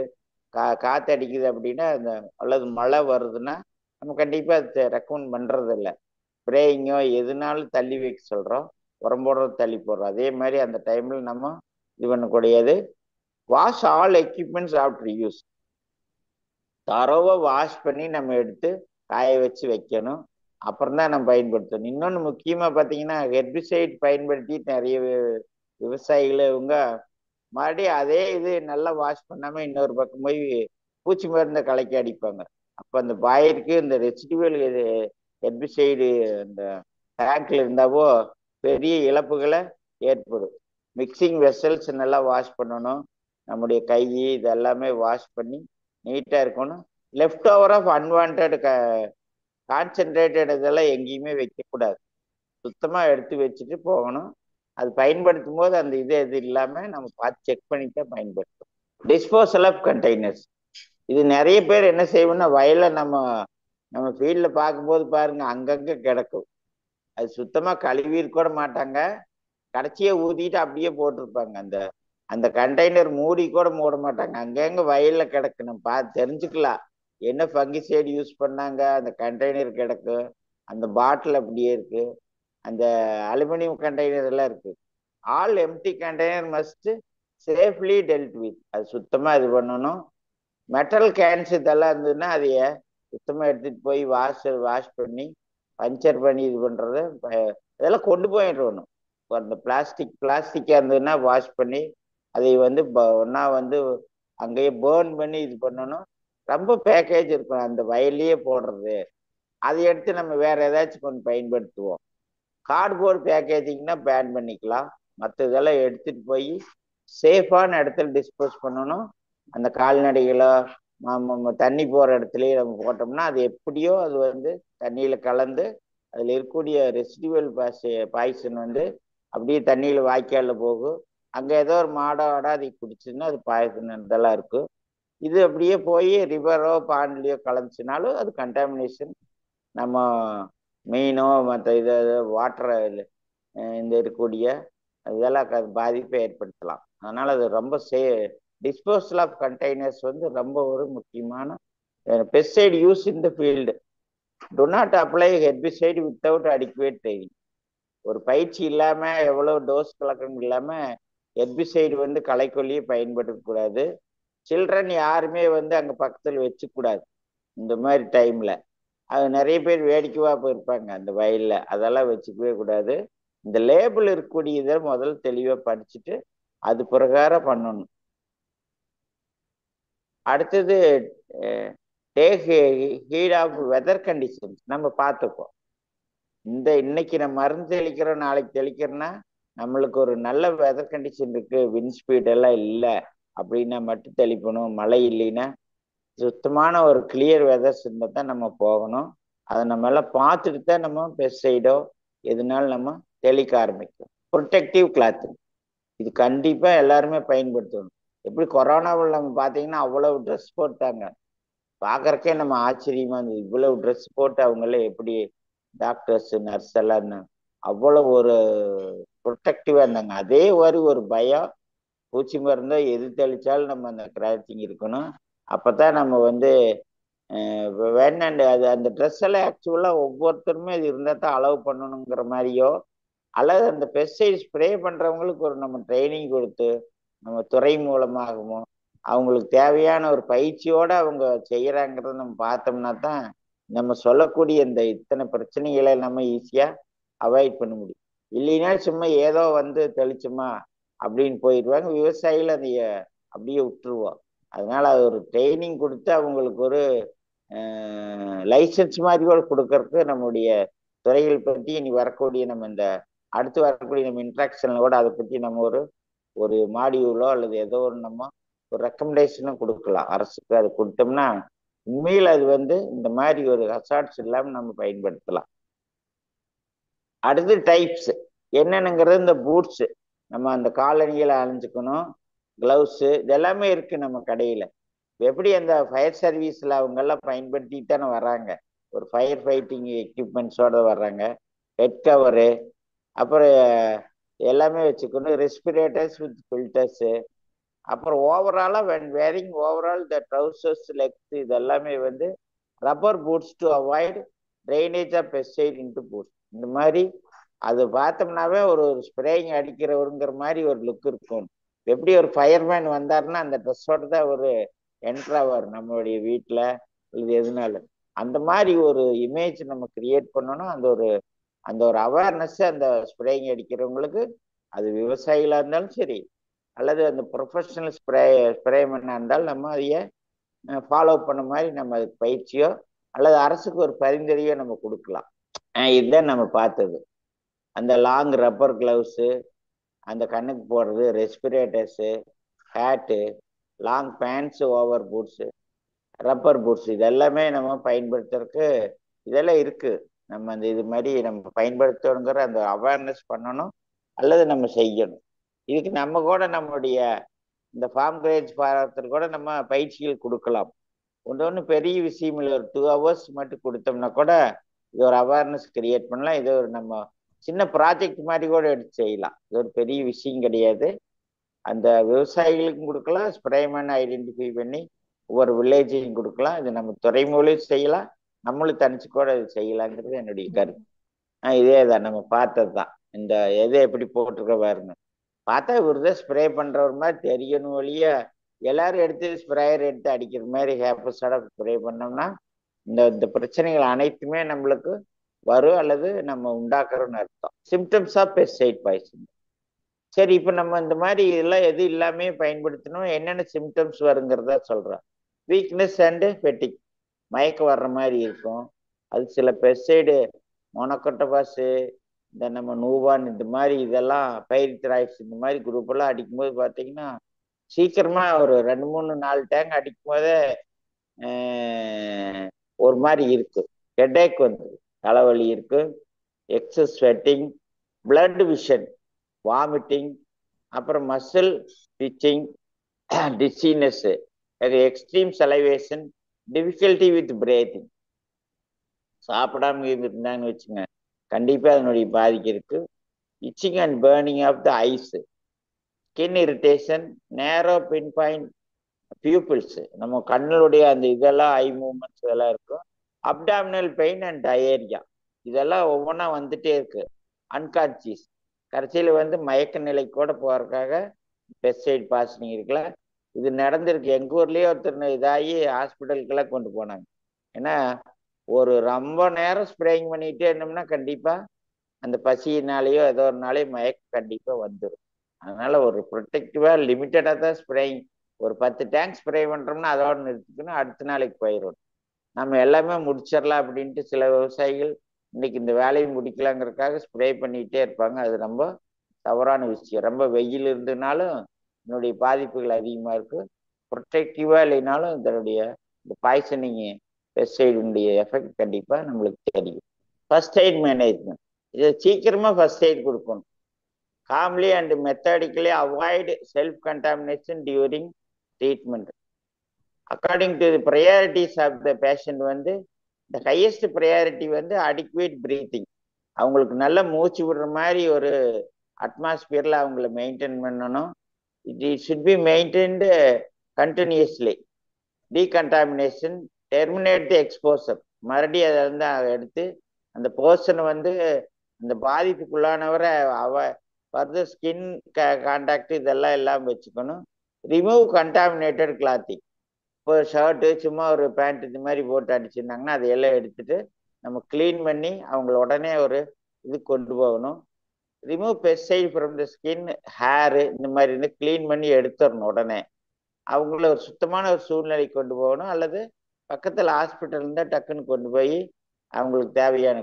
கா காற்று அடிக்குது அப்படின்னா அந்த அல்லது மழை வருதுன்னா நம்ம கண்டிப்பாக அதை ரெக்கமெண்ட் பண்ணுறதில்ல ஸ்ப்ரேயிங்கோ எதுனாலும் தள்ளி வைக்க சொல்கிறோம் உரம் போடுறது தள்ளி போடுறோம். அதே மாதிரி அந்த டைமில் நம்ம இது பண்ணக்கூடியது wash all equipments after use தரவை வாஷ் பண்ணி நம்ம எடுத்து காய வச்சு வைக்கணும். அப்புறம் தான் நம்ம பயன்படுத்தணும் இன்னொன்று முக்கியமாக பார்த்தீங்கன்னா ஹெர்பிசைட் பயன்படுத்தி நிறைய விவசாயிகள் இவங்க மறுபடியும் அதே இது நல்லா வாஷ் பண்ணாமல் இன்னொரு பக்கம் போய் பூச்சி மருந்தை கலக்கி அடிப்பாங்க. அப்போ அந்த பாயருக்கு இந்த ரெசிடிவல் இது ஹெர்பிசைடு அந்த டேங்க்ல இருந்தாவோ பெரிய இழப்புகளை ஏற்படும். மிக்சிங் வெசல்ஸ் நல்லா வாஷ் பண்ணணும். நம்முடைய கை இதெல்லாமே வாஷ் பண்ணி நீட்டாக இருக்கணும். லெஃப்ட் ஓவர் ஆஃப் அன்வான்ட் க கான்சென்ட்ரேட்டட் இதெல்லாம் எங்கேயுமே வைக்கக்கூடாது. சுத்தமாக எடுத்து வச்சுட்டு போகணும். அது பயன்படுத்தும் போது அந்த இது எது இல்லாமல் நம்ம பார்த்து செக் பண்ணிட்டு தான் பயன்படுத்தணும் டிஸ்போசல் ஆஃப் கண்டெய்னர்ஸ் இது நிறைய பேர் என்ன செய்வோம்னா வயலை நம்ம நம்ம ஃபீல்டில் பார்க்கும்போது பாருங்க அங்கங்கே கிடக்கும். அது சுத்தமாக கழுவி கூட மாட்டாங்க. கடைசியை ஊற்றிட்டு அப்படியே போட்டிருப்பாங்க. அந்த அந்த கண்டெய்னர் மூடி கூட மூட மாட்டாங்க. அங்கங்கே வயலில் கிடக்கு நம்ம பார்த்து தெரிஞ்சுக்கலாம். என்ன ஃபங்கிசைடு யூஸ் பண்ணாங்க? அந்த கண்டெய்னர் கிடக்கு. அந்த பாட்டில் அப்படியே இருக்கு. அந்த அலுமினியம் கண்டெய்னர் எல்லாம் இருக்கு. All empty container must safely dealt with அது சுத்தமாக இது பண்ணணும். மெட்டல் கேன்ஸ் இதெல்லாம் இருந்ததுன்னா அதைய சுத்தமாக எடுத்துகிட்டு போய் வாஷ் வாஷ் பண்ணி பஞ்சர் பண்ணி இது பண்ணுறது இதெல்லாம் கொண்டு போயிடணும் அந்த பிளாஸ்டிக் பிளாஸ்டிக்காக இருந்ததுன்னா வாஷ் பண்ணி அதை வந்து ப- வந்து அங்கேயே பேர்ன் பண்ணி இது பண்ணணும். ரொம்ப பேக்கேஜ் இருக்கும். அந்த வயல்லையே போடுறது. அதை எடுத்து நம்ம வேற ஏதாச்சும் கொஞ்சம் பயன்படுத்துவோம். கார்ட்போர்ட் பேக்கேஜிங்னா பேன் பண்ணிக்கலாம். மற்ற இதெல்லாம் எடுத்துட்டு போய் சேஃபான இடத்துல டிஸ்போஸ் பண்ணணும். அந்த கால்நடைகளோ தண்ணி போகிற இடத்துலயே நம்ம போட்டோம்னா அது எப்படியோ அது வந்து தண்ணியில் கலந்து அதில் இருக்கக்கூடிய ரெசிடுவல் பாய்சன் வந்து அப்படியே தண்ணியில் வாய்க்காலில் போகும். அங்கே ஏதோ ஒரு மாடோ ஆடோ அதை குடிச்சுன்னா அது பாய்சன் இதெல்லாம் இருக்கும். இது அப்படியே போய் ரிவரோ பாண்ட்லயோ கலந்துச்சுனாலும் அது கண்டாமினேஷன் நம்ம மீனோ மற்ற இது வாட்டரை இந்த இருக்கக்கூடிய இதெல்லாம் க- பாதிப்பை ஏற்படுத்தலாம். அதனால் அது ரொம்ப சே டிஸ்போசல் ஆஃப் கண்டெய்னர்ஸ் வந்து ரொம்ப ஒரு முக்கியமான pesticide use in the field do not apply herbicide without adequate training ஒரு பயிற்சி இல்லாமல் எவ்வளோ டோஸ் கலக்கணும் இல்லாமல் ஹெர்பிசைடு வந்து களைக்கொல்லியை பயன்படுத்தக்கூடாது. சில்ட்ரன் யாருமே வந்து அங்க பக்கத்தில் வச்சுக்கூடாது இந்த மாதிரி டைம்ல அது நிறைய பேர் வேடிக்கையாக போயிருப்பாங்க அந்த வயல்ல. அதெல்லாம் வச்சுக்கவே கூடாது. இந்த லேபிள் இருக்கக்கூடிய இதை முதல்ல தெளிவா படிச்சுட்டு அது பிரகாரம் பண்ணணும். அடுத்தது take heed of weather conditions நம்ம பார்த்துப்போம். இந்த இன்னைக்கு நம்ம மருந்து தெளிக்கிறோம் நாளைக்கு தெளிக்கிறோம்னா நம்மளுக்கு ஒரு நல்ல வெதர் கண்டிஷன் இருக்கு. விண்ட் ஸ்பீட் எல்லாம் இல்லை. அப்படின்னா மட்டும் தெளிப்பணும். மழை இல்லைன்னா சுத்தமான ஒரு கிளியர் வெதர்ஸ் இருந்தால் தான் நம்ம போகணும். அதை நம்ம எல்லாம் பார்த்துட்டு தான் நம்ம பெஸ்டைடோ எதுனாலும் நம்ம தெளிக்க ஆரம்பிக்கும் ப்ரொடெக்டிவ் கிளாத்து இது கண்டிப்பாக எல்லாருமே பயன்படுத்தணும். எப்படி கொரோனாவில் நம்ம பார்த்தீங்கன்னா அவ்வளவு ட்ரெஸ் போட்டாங்க. பார்க்கறக்கே நம்ம ஆச்சரியமாக இருந்தது. இவ்வளவு ட்ரெஸ் போட்டு அவங்கள எப்படி டாக்டர்ஸ் நர்ஸ் எல்லாம் அவ்வளோ ஒரு ப்ரொடெக்டிவா இருந்தாங்க. அதே மாதிரி ஒரு பயம் பூச்சி மருந்தோ எது தெளித்தாலும் நம்ம அந்த கிராச்சிங் இருக்கணும். அப்போ தான் நம்ம வந்து வேணாண்டு அது அந்த ட்ரெஸ் எல்லாம் ஆக்சுவலாக ஒவ்வொருத்தருமே அது இருந்தால் தான் அலோவ் பண்ணணுங்கிற மாதிரியோ அல்லது அந்த பெஸ்டைட் ஸ்ப்ரே பண்ணுறவங்களுக்கு ஒரு நம்ம ட்ரைனிங் கொடுத்து நம்ம துறை மூலமாகவும் அவங்களுக்கு தேவையான ஒரு பயிற்சியோடு அவங்க செய்கிறாங்கிறத நம்ம பார்த்தோம்னா தான் நம்ம சொல்லக்கூடிய இந்த இத்தனை பிரச்சனைகளை நம்ம ஈஸியாக அவாய்ட் பண்ண முடியும். இல்லைன்னா சும்மா ஏதோ வந்து தெளிச்சுமா அப்படின்னு போயிடுவாங்க. விவசாயிகள் அதை அப்படியே விட்டுருவோம். அதனால அது ஒரு ட்ரைனிங் கொடுத்து அவங்களுக்கு ஒரு லைசன்ஸ் மாதிரி கூட கொடுக்கறதுக்கு நம்முடைய துறைகள் பற்றி இனி வரக்கூடிய நம்ம இந்த அடுத்து வரக்கூடிய நம்ம இன்ட்ராக்ஷன்ல கூட அதை பற்றி நம்ம ஒரு ஒரு மாடியூலோ அல்லது ஏதோ ஒரு நம்ம ஒரு ரெக்கமெண்டேஷனும் கொடுக்கலாம். அரசுக்கு அது கொடுத்தோம்னா உண்மையில் அது வந்து இந்த மாதிரி ஒரு ஹசார்ட்ஸ் இல்லாமல் நம்ம பயன்படுத்தலாம். அடுத்து டைப்ஸ் என்னென்னங்கிறது இந்த பூட்ஸு நம்ம அந்த காலணிகளை அணிஞ்சுக்கணும் க்ளவுஸு இதெல்லாமே இருக்குது நம்ம கடையில். எப்படி அந்த ஃபயர் சர்வீஸில் அவங்கெல்லாம் பயன்படுத்திட்டு தானே வர்றாங்க ஒரு ஃபயர் ஃபைட்டிங் எக்யூப்மெண்ட்ஸோட வர்றாங்க. ஹெட் கவரு அப்புறம் எல்லாமே வச்சுக்கணும். ரெஸ்பிரேட்டர்ஸ் வித் ஃபில்டர்ஸு அப்புறம் ஓவராலாக when wearing overall the trousers legs இது எல்லாமே வந்து rubber boots to avoid drainage of pesticide into boots இந்த மாதிரி அது பார்த்தோம்னாவே ஒரு ஒரு ஸ்ப்ரேயிங் அடிக்கிறவருங்கிற மாதிரி ஒரு லுக் இருக்கும். எப்படி ஒரு ஃபயர்மேன் வந்தாருன்னா அந்த ட்ரெஸ்ஸோட தான் ஒரு என்ட்ராவார் நம்மளுடைய வீட்டில் இது எதுனாலும். அந்த மாதிரி ஒரு இமேஜ் நம்ம கிரியேட் பண்ணணும். அந்த ஒரு அந்த ஒரு அவேர்னஸ் அந்த ஸ்ப்ரேயிங் அடிக்கிறவங்களுக்கு அது விவசாயிகளாக இருந்தாலும் சரி அல்லது அந்த ப்ரொஃபஷனல் ஸ்ப்ரே ஸ்ப்ரேமேனாக இருந்தாலும் நம்ம அதைய ஃபாலோ பண்ண மாதிரி நம்ம அதுக்கு பயிற்சியோ அல்லது அரசுக்கு ஒரு பரிந்துரையோ நம்ம கொடுக்கலாம். இதுதான் நம்ம பார்த்தது. அந்த லாங் ரப்பர் கிளவுஸு அந்த கண்ணுக்கு போடுறது respirators hat long pants over boots rubber boots இது எல்லாமே நம்ம பயன்படுத்துறதுக்கு இதெல்லாம் இருக்குது நம்ம அந்த இது மாதிரி நம்ம பயன்படுத்தணுங்கிற அந்த அவேர்னஸ் பண்ணணும் அல்லது நம்ம செய்யணும். இதுக்கு நம்ம கூட நம்மளுடைய இந்த ஃபார்ம் கிரேஜ் பாரத்தில் கூட நம்ம பயிற்சிகள் கொடுக்கலாம். ஒன்று ஒன்று பெரிய விஷயம் இல்லை ஒரு டூ ஹவர்ஸ் மட்டும் கொடுத்தோம்னா கூட இது ஒரு அவேர்னஸ் கிரியேட் பண்ணலாம். இது ஒரு நம்ம சின்ன ப்ராஜெக்ட் மாதிரி கூட எடுத்து செய்யலாம். இது ஒரு பெரிய விஷயம் கிடையாது. அந்த விவசாயிகளுக்கும் கொடுக்கலாம் ஸ்ப்ரேமேன் ஐடென்டிஃபை பண்ணி ஒவ்வொரு வில்லேஜையும் கொடுக்கலாம். இது நம்ம துறை மூலையும் செய்யலாம். நம்மளும் தனிச்சு கூட இது செய்யலாங்கிறது என்னுடைய கருத்து. ஆஹ் இதே தான் நம்ம பார்த்தது தான். இந்த எதை எப்படி போட்டிருக்க பாருங்க. பார்த்தா இவர் தான் ஸ்ப்ரே பண்ணுறவர் மாதிரி தெரியணும் வழிய எல்லாரும் எடுத்து ஸ்ப்ரேயர் எடுத்து அடிக்கிற மாதிரி ஹேப்பஸோட ஸ்ப்ரே பண்ணோம்னா இந்த இந்த பிரச்சனைகள் அனைத்துமே நம்மளுக்கு வரும் அல்லது நம்ம உண்டாக்குறோம்னு அர்த்தம். சிம்டம்ஸ் ஆஃப் பெஸ்டைட் பாய்சன் சரி இப்போ நம்ம இந்த மாதிரி இதெல்லாம் எது இல்லாமே பயன்படுத்தணும் என்னென்ன சிம்டம்ஸ் வருங்கிறத சொல்கிறோம் வீக்னஸ் அண்டு ஃபெட்டிக் மயக்கம் வர்ற மாதிரி இருக்கும். அது சில பெஸ்டைடு மொனக்கொட்டபாஸு இந்த நம்ம நூவான் இந்த மாதிரி இதெல்லாம் பைரித்ராய்ஸ் இந்த மாதிரி குரூப்பெல்லாம் அடிக்கும்போது பார்த்தீங்கன்னா சீக்கிரமாக ஒரு ரெண்டு மூணு நாலு டேங்க் அடிக்கும் போதே ஒரு மாதிரி இருக்கு. ஹெடேக் வந்து தலைவலி இருக்கு excess sweating blurred vision vomiting அப்புறம் muscle twitching dizziness extreme salivation difficulty with breathing சாப்பிடாம இருந்தாங்கன்னு வச்சுங்க கண்டிப்பாக அதனுடைய பாதிக்கு இருக்கு. Itching and burning of the eyes skin irritation narrow pin point pupils நம்ம கண்ணுடைய அந்த இதெல்லாம் ஐ மூமெண்ட்ஸ் இதெல்லாம் இருக்கும். அப்டாமினல் பெயின் அண்ட் டயேரியா இதெல்லாம் ஒவ்வொன்றா வந்துட்டே இருக்கு. அன்கான்சியஸ் கடைசியில் வந்து மயக்க நிலை கூட போகிறதுக்காக பெஸ்டைட் பாசனிங் இருக்குல்ல இது நடந்திருக்கு. எங்கள் ஊர்லேயே ஒருத்தர் இதாகி ஹாஸ்பிட்டலுக்கெல்லாம் கொண்டு போனாங்க. ஏன்னா ஒரு ரொம்ப நேரம் ஸ்ப்ரேயிங் பண்ணிகிட்டே இருந்தோம்னா கண்டிப்பாக அந்த பசியினாலேயோ ஏதோ ஒரு நாளையோ மயக்கம் கண்டிப்பாக வந்துடும் அதனால் ஒரு ப்ரொடெக்டிவாக லிமிட்டடாக தான் ஸ்ப்ரேயிங் ஒரு பத்து டேங்க் ஸ்ப்ரே பண்ணுறோம்னா அதோட நிறுத்திக்கணும். அடுத்த நாளைக்கு போயிடும் நம்ம எல்லாமே முடிச்சிடலாம் அப்படின்ட்டு சில விவசாயிகள் இன்னைக்கு இந்த வேலையை முடிக்கலாங்கிறதுக்காக ஸ்ப்ரே பண்ணிகிட்டே இருப்பாங்க. அது ரொம்ப தவறான விஷயம். ரொம்ப வெயில் இருந்ததுனாலும் இதனுடைய பாதிப்புகள் அதிகமாக இருக்குது ப்ரொட்டக்டிவாக இல்லைனாலும் இதனுடைய இந்த பாய்சனிங் பெஸ்டைடுடைய எஃபெக்ட் கண்டிப்பாக நம்மளுக்கு தெரியும். ஃபர்ஸ்ட் எய்ட் மேனேஜ்மெண்ட் இதை சீக்கிரமாக ஃபர்ஸ்ட் எய்ட் கொடுக்கணும். Calmly and methodically avoid self contamination during treatment according to the priorities of the patient வந்து த ஹையஸ்ட் ப்ரையாரிட்டி வந்து அடிக்குவேட் ப்ரீத்திங் அவங்களுக்கு நல்ல மூச்சு விடுற மாதிரி ஒரு அட்மாஸ்பியரில் அவங்கள மெயின்டைன் பண்ணணும். It it should be maintained continuously decontamination terminate the exposure மறுபடியும் அதை வந்து எடுத்து அந்த பர்சனை வந்து அந்த பாதிப்புக்குள்ளானவரை அவ ஃபர்தர் ஸ்கின் கான்டாக்ட் இதெல்லாம் எல்லாம் வச்சுக்கணும். ரிமூவ் கண்டாமினேட்டட் கிளாத்திங் இப்போ ஷர்ட்டு சும்மா ஒரு பேண்ட் இது மாதிரி போட்டு அடிச்சிருந்தாங்கன்னா அதையெல்லாம் எடுத்துட்டு நம்ம க்ளீன் பண்ணி அவங்கள உடனே ஒரு இது கொண்டு போகணும். Remove pesticide from the skin hair இந்த மாதிரி இருந்து க்ளீன் பண்ணி எடுத்துடணும் உடனே. அவங்கள ஒரு சுத்தமான ஒரு சூழ்நிலை கொண்டு போகணும். அல்லது பக்கத்தில் ஹாஸ்பிட்டல் இருந்தால் டக்குன்னு கொண்டு போய் அவங்களுக்கு தேவையான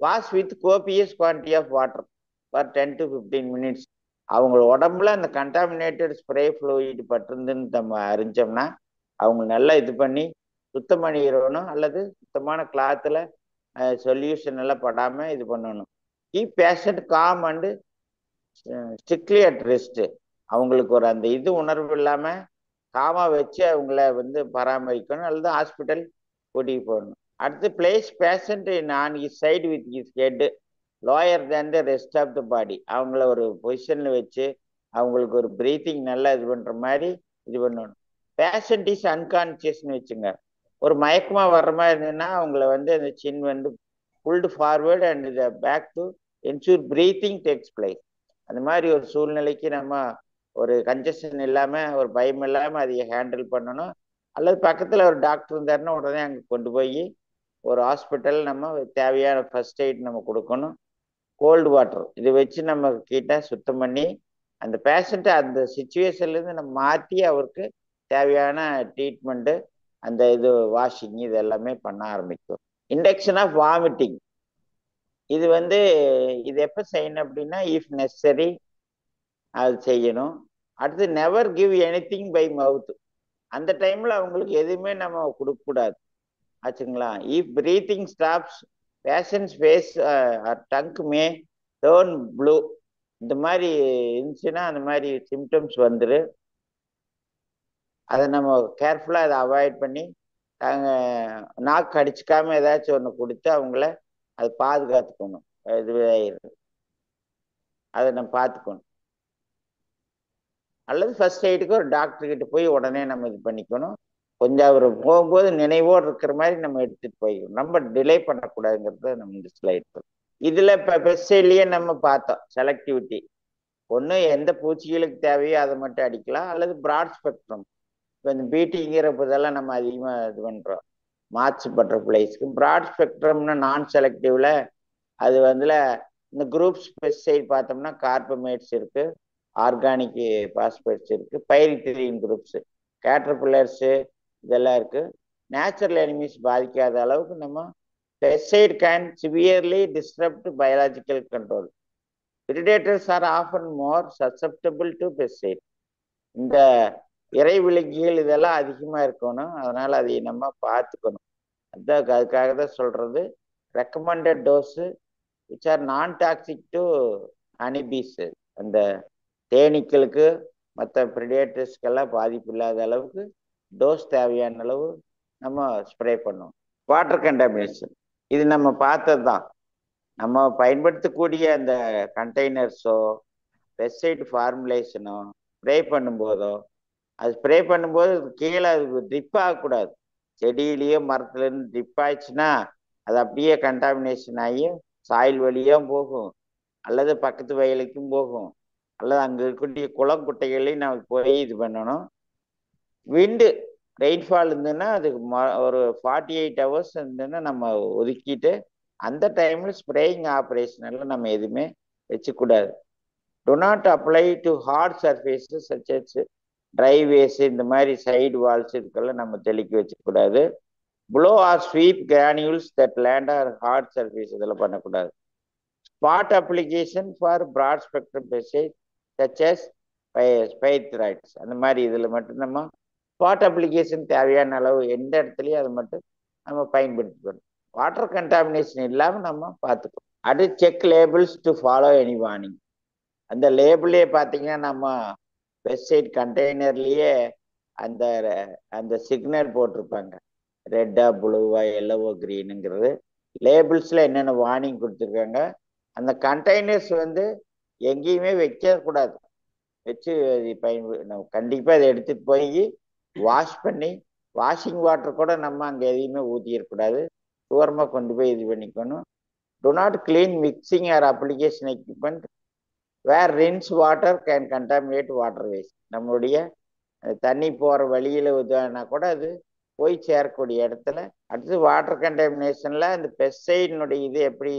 wash with copious quantity of water for ten to fifteen minutes அவங்க உடம்புல அந்த கண்டாமினேட்டட் ஸ்ப்ரே ஃப்ளூயிட் பட்டிருந்துன்னு நம்ம அறிஞ்சோம்னா அவங்க நல்லா இது பண்ணி சுத்தம் பண்ணிக்கிறணும் அல்லது சுத்தமான கிளாத்தில் சொல்யூஷன் எல்லாம் படாமல் இது பண்ணணும். Keep patient calm and strictly at rest அவங்களுக்கு ஒரு அந்த இது உணர்வு இல்லாமல் காமாக வச்சு அவங்கள வந்து பராமரிக்கணும் அல்லது ஹாஸ்பிட்டல் கூட்டிகிட்டு போகணும். அடுத்து place patient on his side with his head lower than the rest of the body அவங்கள ஒரு பொசிஷனில் வச்சு அவங்களுக்கு ஒரு ப்ரீத்திங் நல்லா இது பண்ணுற மாதிரி இது பண்ணணும். பேஷண்ட் இஸ் அன்கான்சியஸ்னு வச்சுங்க. ஒரு மயக்கமாக வர்ற மாதிரி இருந்ததுன்னா அவங்கள வந்து அந்த சின் வந்து pulled forward and the back to ensure breathing takes place அந்த மாதிரி ஒரு சூழ்நிலைக்கு நம்ம ஒரு கன்ஜஷன் இல்லாமல் ஒரு பயம் இல்லாமல் அதை ஹேண்டில் பண்ணணும். அல்லது பக்கத்தில் ஒரு டாக்டர் இருந்தாருன்னா உடனே அங்கே கொண்டு போய் ஒரு ஹாஸ்பிட்டல் நம்ம தேவையான ஃபர்ஸ்ட் எய்ட் நம்ம கொடுக்கணும். கோல்டு வாட்டர் இதை வச்சு நம்ம கிட்ட சுத்தம் பண்ணி அந்த பேஷண்ட்டை அந்த சுச்சுவேஷன்லேருந்து நம்ம மாற்றி அவருக்கு தேவையான ட்ரீட்மெண்ட்டு அந்த இது வாஷிங் இது எல்லாமே பண்ண ஆரம்பிக்கும். இண்டக்ஷன் ஆஃப் வாமிட்டிங் இது வந்து இது எப்போ செய்யணும் அப்படின்னா இஃப் நெசசரி அது செய்யணும். அடுத்து never give anything by mouth அந்த டைமில் அவங்களுக்கு எதுவுமே நம்ம கொடுக்கக்கூடாது. ஆச்சுங்களா? If breathing stops patient's face tongue may turn blue இந்த மாதிரி இருந்துச்சுன்னா அந்த மாதிரி சிம்டம்ஸ் வந்துடும் அதை நம்ம கேர்ஃபுல்லாக அதை அவாய்ட் பண்ணி நாங்கள் நாக்கு அடிச்சுக்காம ஏதாச்சும் ஒன்று கொடுத்து அவங்கள அதை பாதுகாத்துக்கணும். இது அதை நம்ம பார்த்துக்கணும். அல்லது ஃபர்ஸ்ட் எய்டுக்கு ஒரு டாக்டர்கிட்ட போய் உடனே நம்ம இது பண்ணிக்கணும். கொஞ்சம் அவர் போகும்போது நினைவோடு இருக்கிற மாதிரி நம்ம எடுத்துகிட்டு போய்க்கணும். நம்ம டிலே பண்ணக்கூடாதுங்கிறத நம்ம இந்த ஸ்லைட் இதில் இப்போ பெஸ்ட்லேயே நம்ம பார்த்தோம். செலக்டிவிட்டி ஒன்று எந்த பூச்சிகளுக்கு தேவையோ அதை மட்டும் அடிக்கலாம். அல்லது ப்ராட் ஸ்பெக்ட்ரம் இப்போ இந்த பீட்டிங்கிற இதெல்லாம் நம்ம அதிகமாக இது பண்ணுறோம் மார்ச் பட்டர்ஃப்ளைஸ்க்கு ப்ராட் ஸ்பெக்ட்ரம்னு நான் செலக்டிவில் அது வந்துல இந்த குரூப்ஸ் பெஸ்டைட் பார்த்தோம்னா கார்பமேட்ஸ் இருக்குது ஆர்கானிக் பாஸ்பேட்ஸ் இருக்குது பைரித்திரின் குரூப்ஸு கேட்டர்பில்லர்ஸு இதெல்லாம் இருக்குது நேச்சுரல் எனிமீஸ் பாதிக்காத அளவுக்கு நம்ம pesticide can severely disturbed biological control predators are often more susceptible to pesticide இந்த இறை விலங்கிகள் இதெல்லாம் அதிகமாக இருக்கணும். அதனால் அதை நம்ம பார்த்துக்கணும். அதுதான் அதுக்காக தான் சொல்கிறது recommended dose which are non toxic to honeybees அந்த தேனீக்களுக்கு மற்ற ப்ரிடேட்டர்ஸ்க்கெல்லாம் பாதிப்பு இல்லாத அளவுக்கு டோஸ் தேவையான அளவு நம்ம ஸ்ப்ரே பண்ணுவோம். வாட்டர் கண்டாமினேஷன் இது நம்ம பார்த்தது தான். நம்ம பயன்படுத்தக்கூடிய அந்த கண்டெய்னர்ஸோ பெஸ்டைட் ஃபார்முலேஷனோ ஸ்ப்ரே பண்ணும்போதோ அது ஸ்ப்ரே பண்ணும்போது கீழே அது ட்ரிப் ஆகக்கூடாது. செடியிலேயோ மரத்துலேருந்து ட்ரிப் ஆயிடுச்சுன்னா அது அப்படியே கண்டாமினேஷன் ஆகி சாயில் வழியாக போகும். அல்லது பக்கத்து வயலுக்கும் போகும். அல்லது அங்கே இருக்கக்கூடிய குளம் குட்டைகளையும் நம்ம போய் இது பண்ணணும். விண்டு ரெயின்ஃபால் இருந்ததுன்னா அதுக்கு ம ஒரு ஃபார்ட்டி எயிட் ஹவர்ஸ் இருந்ததுன்னா நம்ம ஒதுக்கிட்டு அந்த டைமில் ஸ்ப்ரேயிங் ஆப்ரேஷனில் நம்ம எதுவுமே வச்சுக்கூடாது. Do not apply to hard surfaces such as driveways இந்த மாதிரி சைடு வால்ஸ் இதுக்கெல்லாம் நம்ம தெளிக்க வச்சக்கூடாது blow or sweep granules that land or hard surface இதெல்லாம் பண்ணக்கூடாது. Spot application for broad spectrum பெசேஜ் such as pyrethroids அந்த மாதிரி இதில் மட்டும் நம்ம ஸ்பாட் அப்ளிகேஷன் தேவையான அளவு எந்த இடத்துலையும் அதை மட்டும் நம்ம பயன்படுத்திக்கணும். வாட்டர் கண்டாமினேஷன் இல்லாமல் நம்ம பார்த்துக்கணும். அடுத்து check labels to follow any warning அந்த லேபிளே பார்த்தீங்கன்னா நம்ம வெப்சைட் கண்டெய்னர்லேயே அந்த அந்த சிக்னல் போட்டிருப்பாங்க. ரெட்டா ப்ளூவா எல்லோவோ க்ரீனுங்கிறது. லேபிள்ஸில் என்னென்ன வார்னிங் கொடுத்துருக்காங்க? அந்த கண்டெய்னர்ஸ் வந்து எங்கேயுமே வைக்கக்கூடாது வச்சு பயன்படு கண்டிப்பாக அதை எடுத்துகிட்டு போய் வாஷ் பண்ணி வாஷிங் வாட்டர் கூட நம்ம அங்கே எதையுமே ஊற்றிடக்கூடாது தூரமாக கொண்டு போய் இது பண்ணிக்கணும். Do not clean mixing or application equipment where rinse water can contaminate water waste நம்மளுடைய தண்ணி போகிற வழியில் உதவினா கூட அது போய் சேரக்கூடிய இடத்துல அடுத்து வாட்டர் கண்டாமினேஷனில் அந்த பெஸ்டைடினுடைய இது எப்படி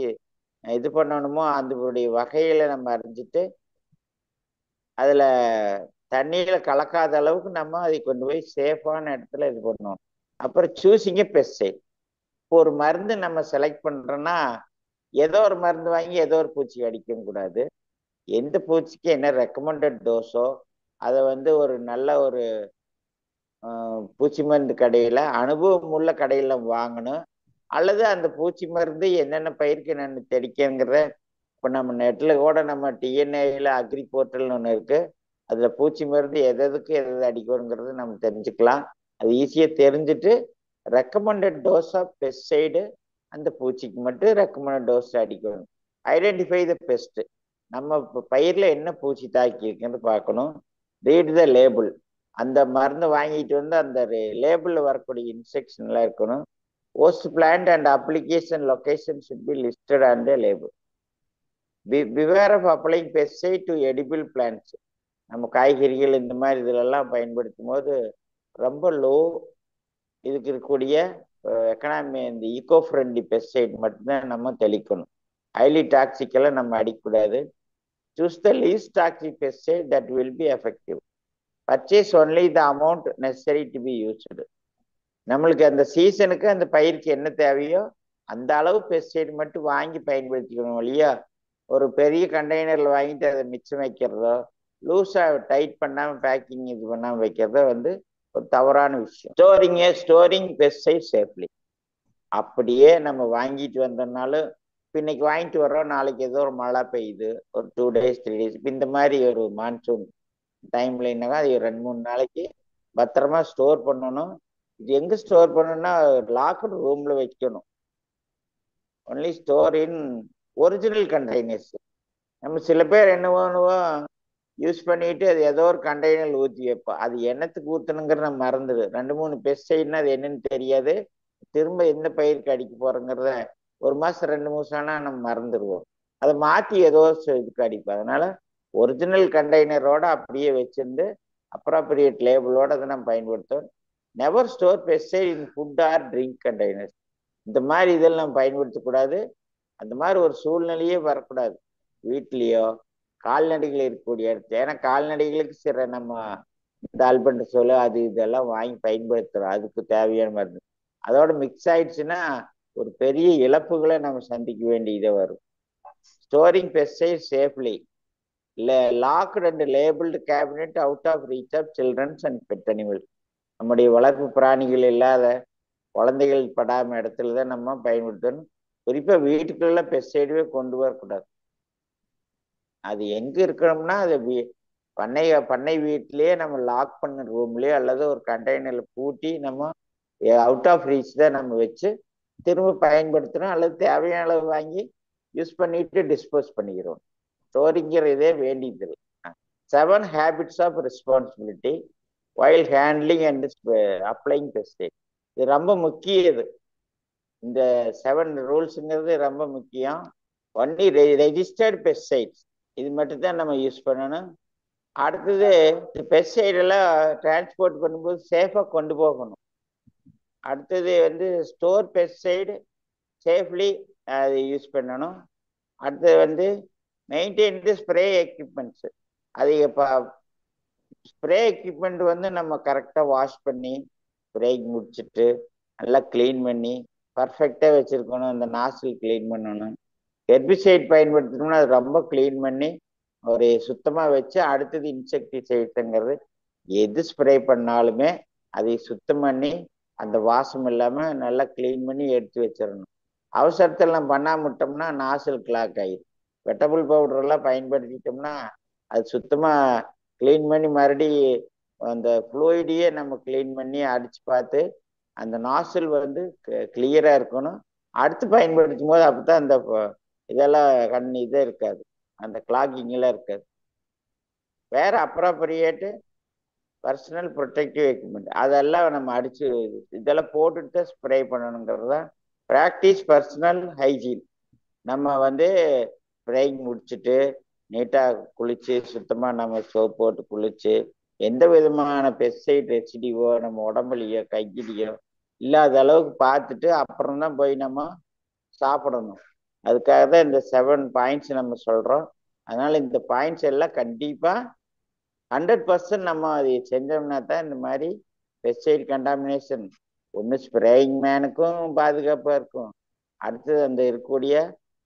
இது பண்ணணுமோ அதனுடைய வகையில் நம்ம அறிஞ்சிட்டு அதில் தண்ணியில் கலக்காத அளவுக்கு நம்ம அதை கொண்டு போய் சேஃபான இடத்துல இது பண்ணணும் அப்புறம் சூஸிங்க பெஸ்டைட் இப்போ ஒரு மருந்து நம்ம செலக்ட் பண்ணுறோன்னா ஏதோ ஒரு மருந்து வாங்கி ஏதோ ஒரு பூச்சி அடிக்கவும் கூடாது எந்த பூச்சிக்கு என்ன ரெக்கமெண்டட் டோஸோ அதை வந்து ஒரு நல்ல ஒரு பூச்சி மருந்து கடையில் அனுபவம் உள்ள கடையில் வாங்கணும். அல்லது அந்த பூச்சி மருந்து என்னென்ன பயிருக்கு என்னென்ன தெளிக்கங்கிறத இப்போ நம்ம நெட்டில் கூட நம்ம டிஎன்ஏயில் அக்ரி போர்ட்டல்னு ஒன்று இருக்குது அதில் பூச்சி மருந்து எது எதுக்கு எது எது அடிக்கணுங்கிறது நம்ம தெரிஞ்சுக்கலாம். அது ஈஸியாக தெரிஞ்சுட்டு ரெக்கமெண்டட் டோஸ் ஆஃப் பெஸ்டைடு அந்த பூச்சிக்கு மட்டும் ரெக்கமெண்டட் டோஸ் அடிக்கணும். ஐடென்டிஃபை த பெஸ்ட்டு நம்ம பயிரில் என்ன பூச்சி தாக்கி இருக்குன்னு பார்க்கணும். ரீட் த லேபிள் அந்த மருந்து வாங்கிட்டு வந்து அந்த லேபிளில் வரக்கூடிய இன்ஸ்ட்ரக்ஷன்லாம் இருக்கணும். Host plant and application location should be listed on the label be beware of applying pesticide to edible plants நம்ம காய்கறிகள் இந்த மாதிரி இதிலெல்லாம் பயன்படுத்தும் போது ரொம்ப லோ இதுக்கு இருக்கக்கூடிய எக்கனாமி இந்த ஈகோ ஃப்ரெண்ட்லி பெஸ்டைட் மட்டும்தான் நம்ம தெளிக்கணும். ஹைலி டாக்ஸிக்கெல்லாம் நம்ம அடிக்கக்கூடாது. Choose the least toxic pesticide that will be effective purchase only the amount necessary to be used நம்மளுக்கு அந்த சீசனுக்கு அந்த பயிருக்கு என்ன தேவையோ அந்த அளவு பெஸ்டைட் மட்டும் வாங்கி பயன்படுத்திக்கணும் இல்லையா? ஒரு பெரிய கண்டெய்னரில் வாங்கிட்டு அதை மிச்சம் வைக்கிறதோ லூஸாக டைட் பண்ணாமல் பேக்கிங் இது பண்ணாமல் வைக்கிறதோ வந்து ஒரு தவறான விஷயம். ஸ்டோரிங் ஸ்டோரிங் பெஸ்டைட் சேஃப்லி அப்படியே நம்ம வாங்கிட்டு வந்தோம்னாலும் இப்போ இன்னைக்கு வாங்கிட்டு வர்றோம் நாளைக்கு ஏதோ ஒரு மழை பெய்யுது ஒரு டூ டேஸ் த்ரீ டேஸ் இப்போ இந்த மாதிரி ஒரு மான்சூன் டைம்ல என்னங்க அது ரெண்டு மூணு நாளைக்கு பத்திரமா ஸ்டோர் பண்ணணும். இது எங்க ஸ்டோர் பண்ணணும்னா லாக்கர் ரூம்ல வைக்கணும். Only store in original containers நம்ம சில பேர் என்ன பண்ணுவோம் யூஸ் பண்ணிட்டு அது ஏதோ ஒரு கண்டெய்னர் ஊற்றி வைப்போம். அது என்னத்துக்கு ஊற்றணுங்கிற நம்ம மறந்துடு. ரெண்டு மூணு பெஸ்டைன்னா அது என்னன்னு தெரியாது. திரும்ப எந்த பயிருக்கு அடிக்க போறோங்கிறத ஒரு மாசம் ரெண்டு மாசம் ஆனால் நம்ம மறந்துடுவோம். அதை மாற்றி ஏதோ இதுக்கு அடிப்போம் அதனால ஒரிஜினல் கண்டெய்னரோட அப்படியே வச்சிருந்து அப்ராப்ரியேட் லேபிளோட அதை நம்ம பயன்படுத்துவோம் never store pesticides in food or drink containers இந்த மாதிரி இதெல்லாம் பயன்படுத்தக்கூடாது அந்த மாதிரி ஒரு சூழ்நிலையே வரக்கூடாது. வீட்லேயோ கால்நடைகள் இருக்கக்கூடிய இடத்துல ஏன்னா கால்நடைகளுக்கு சில நம்ம இந்த அல்பண்ட சொல்லு அது இதெல்லாம் வாங்கி பயன்படுத்துகிறோம் அதுக்கு தேவையான மருந்து. அதோட மிக்ஸ் ஆயிடுச்சுன்னா ஒரு பெரிய இழப்புகளை நம்ம சந்திக்க வேண்டியதே வரும். ஸ்டோரிங் பெஸ்டைட் சேஃப்லி இல்லை locked and labelled cabinet out of reach of childrens and pet animal நம்முடைய வளர்ப்பு பிராணிகள் இல்லாத குழந்தைகள் படாமல் இடத்துல தான் நம்ம பயன்படுத்தணும். குறிப்பாக வீட்டுக்குள்ள பெஸ்டைடுவே கொண்டு வரக்கூடாது. அது எங்கே இருக்கணும்னா அது பண்ணை பண்ணை வீட்லேயே நம்ம லாக் பண்ண ரூம்லயோ அல்லது ஒரு கண்டெய்னரில் பூட்டி நம்ம அவுட் ஆஃப் ரீச் தான் நம்ம வச்சு திரும்ப பயன்படுத்தணும் அல்லது தேவையான அளவு வாங்கி யூஸ் பண்ணிட்டு டிஸ்போஸ் பண்ணிக்கிறோம். ஸ்டோரிங்கிற இதே வேண்டியது seven habits of responsibility while handling and applying pesticide இது ரொம்ப முக்கியம் இது இந்த செவன் ரூல்ஸுங்கிறது ரொம்ப முக்கியம். Only registered pesticides. இது மட்டும் தான் நம்ம யூஸ் பண்ணணும். அடுத்தது பெஸ்டைடெல்லாம் டிரான்ஸ்போர்ட் பண்ணும்போது சேஃபாக கொண்டு போகணும். அடுத்தது வந்து ஸ்டோர் பெஸ்டைடு சேஃப்லி அது யூஸ் பண்ணணும். அடுத்தது வந்து மெயின்டைன் தி ஸ்ப்ரே எக்யூப்மெண்ட்ஸு. அது இப்போ ஸ்ப்ரே எக்யூப்மெண்ட் வந்து நம்ம கரெக்டாக வாஷ் பண்ணி ஸ்ப்ரேக் முடிச்சுட்டு நல்லா க்ளீன் பண்ணி பர்ஃபெக்டாக வச்சுருக்கணும். இந்த நாசில் க்ளீன் பண்ணணும். ஹெர்பிசைட் பயன்படுத்தணும்னா அது ரொம்ப க்ளீன் பண்ணி ஒரு சுத்தமாக வச்சு அடுத்தது இன்செக்டிசைட்ஸுங்கிறது எது ஸ்ப்ரே பண்ணாலுமே அதை சுத்தம் பண்ணி அந்த வாசம் இல்லாமல் நல்லா க்ளீன் பண்ணி எடுத்து வச்சிடணும். அவசரத்தில் நம்ம பண்ணாமட்டோம்னா நாசல் கிளாக் ஆயிடும் வெட்டபிள் பவுடரெல்லாம் பயன்படுத்திட்டோம்னா அது சுத்தமாக க்ளீன் பண்ணி மறுபடி அந்த ஃப்ளூயிடையே நம்ம க்ளீன் பண்ணி அடித்து பார்த்து அந்த நாசல் வந்து கிளியராக இருக்கணும். அடுத்து பயன்படுத்தும் போது அப்போ தான் அந்த இதெல்லாம் கண் இதே இருக்காது. அந்த கிளாக்கிங்கெல்லாம் இருக்காது. வேற அப்ராப்ரியேட்டு பர்சனல் ப்ரொடெக்டிவ் எக்யூப்மெண்ட் அதெல்லாம் நம்ம அடிச்சு இதெல்லாம் போட்டுட்டு ஸ்ப்ரே பண்ணணுங்கிறது தான் ப்ராக்டிஸ் பர்சனல் ஹைஜீன் நம்ம வந்து ஸ்ப்ரேயிங் முடிச்சுட்டு நீட்டாக குளிச்சு சுத்தமாக நம்ம சோப் போட்டு குளிச்சு எந்த விதமான பெஸ்டைட் ரெசிடிவோ நம்ம உடம்புலையோ கையிலையோ இல்லாத அளவுக்கு பார்த்துட்டு அப்புறம் தான் போய் நம்ம சாப்பிடணும். அதுக்காக தான் இந்த செவன் பாயிண்ட்ஸ் நம்ம சொல்கிறோம் அதனால் இந்த பாயிண்ட்ஸ் எல்லாம் கண்டிப்பாக ஹண்ட்ரட் பர்சன்ட் நம்ம அதை செஞ்சோம்னா தான் இந்த மாதிரி பெஸ்டைட் கண்டாமினேஷன் ஒன்று ஸ்ப்ரேயிங் மேனுக்கும் பாதுகாப்பாக இருக்கும். அடுத்தது அந்த இருக்கக்கூடிய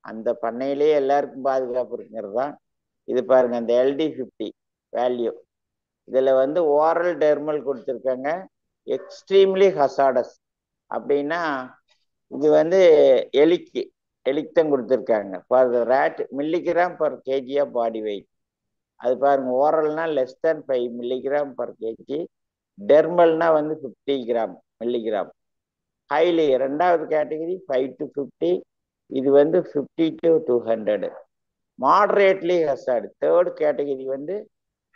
அந்த பண்ணையிலேயே எல்லாருக்கும் பாதுகாப்பு இருக்குங்கிறது தான். இது பாருங்க அந்த எல்டி ஃபிஃப்டி வேல்யூ இதில் வந்து ஓரல் டெர்மல் கொடுத்துருக்காங்க. எக்ஸ்ட்ரீம்லி ஹசாடஸ் அப்படின்னா இது வந்து எலிக்கு எலிக்கு தான் கொடுத்துருக்காங்க. For the rat milligram per KG of body weight அது பாருங்க ஓரல்னா less than five milligram per KG டெர்மல்னா வந்து ஃபிஃப்டி கிராம் மில்லிகிராம் ஹைலி ரெண்டாவது கேட்டகரி ஃபைவ் டு ஃபிஃப்டி இது வந்து fifty to two hundred moderately hazard third category வந்து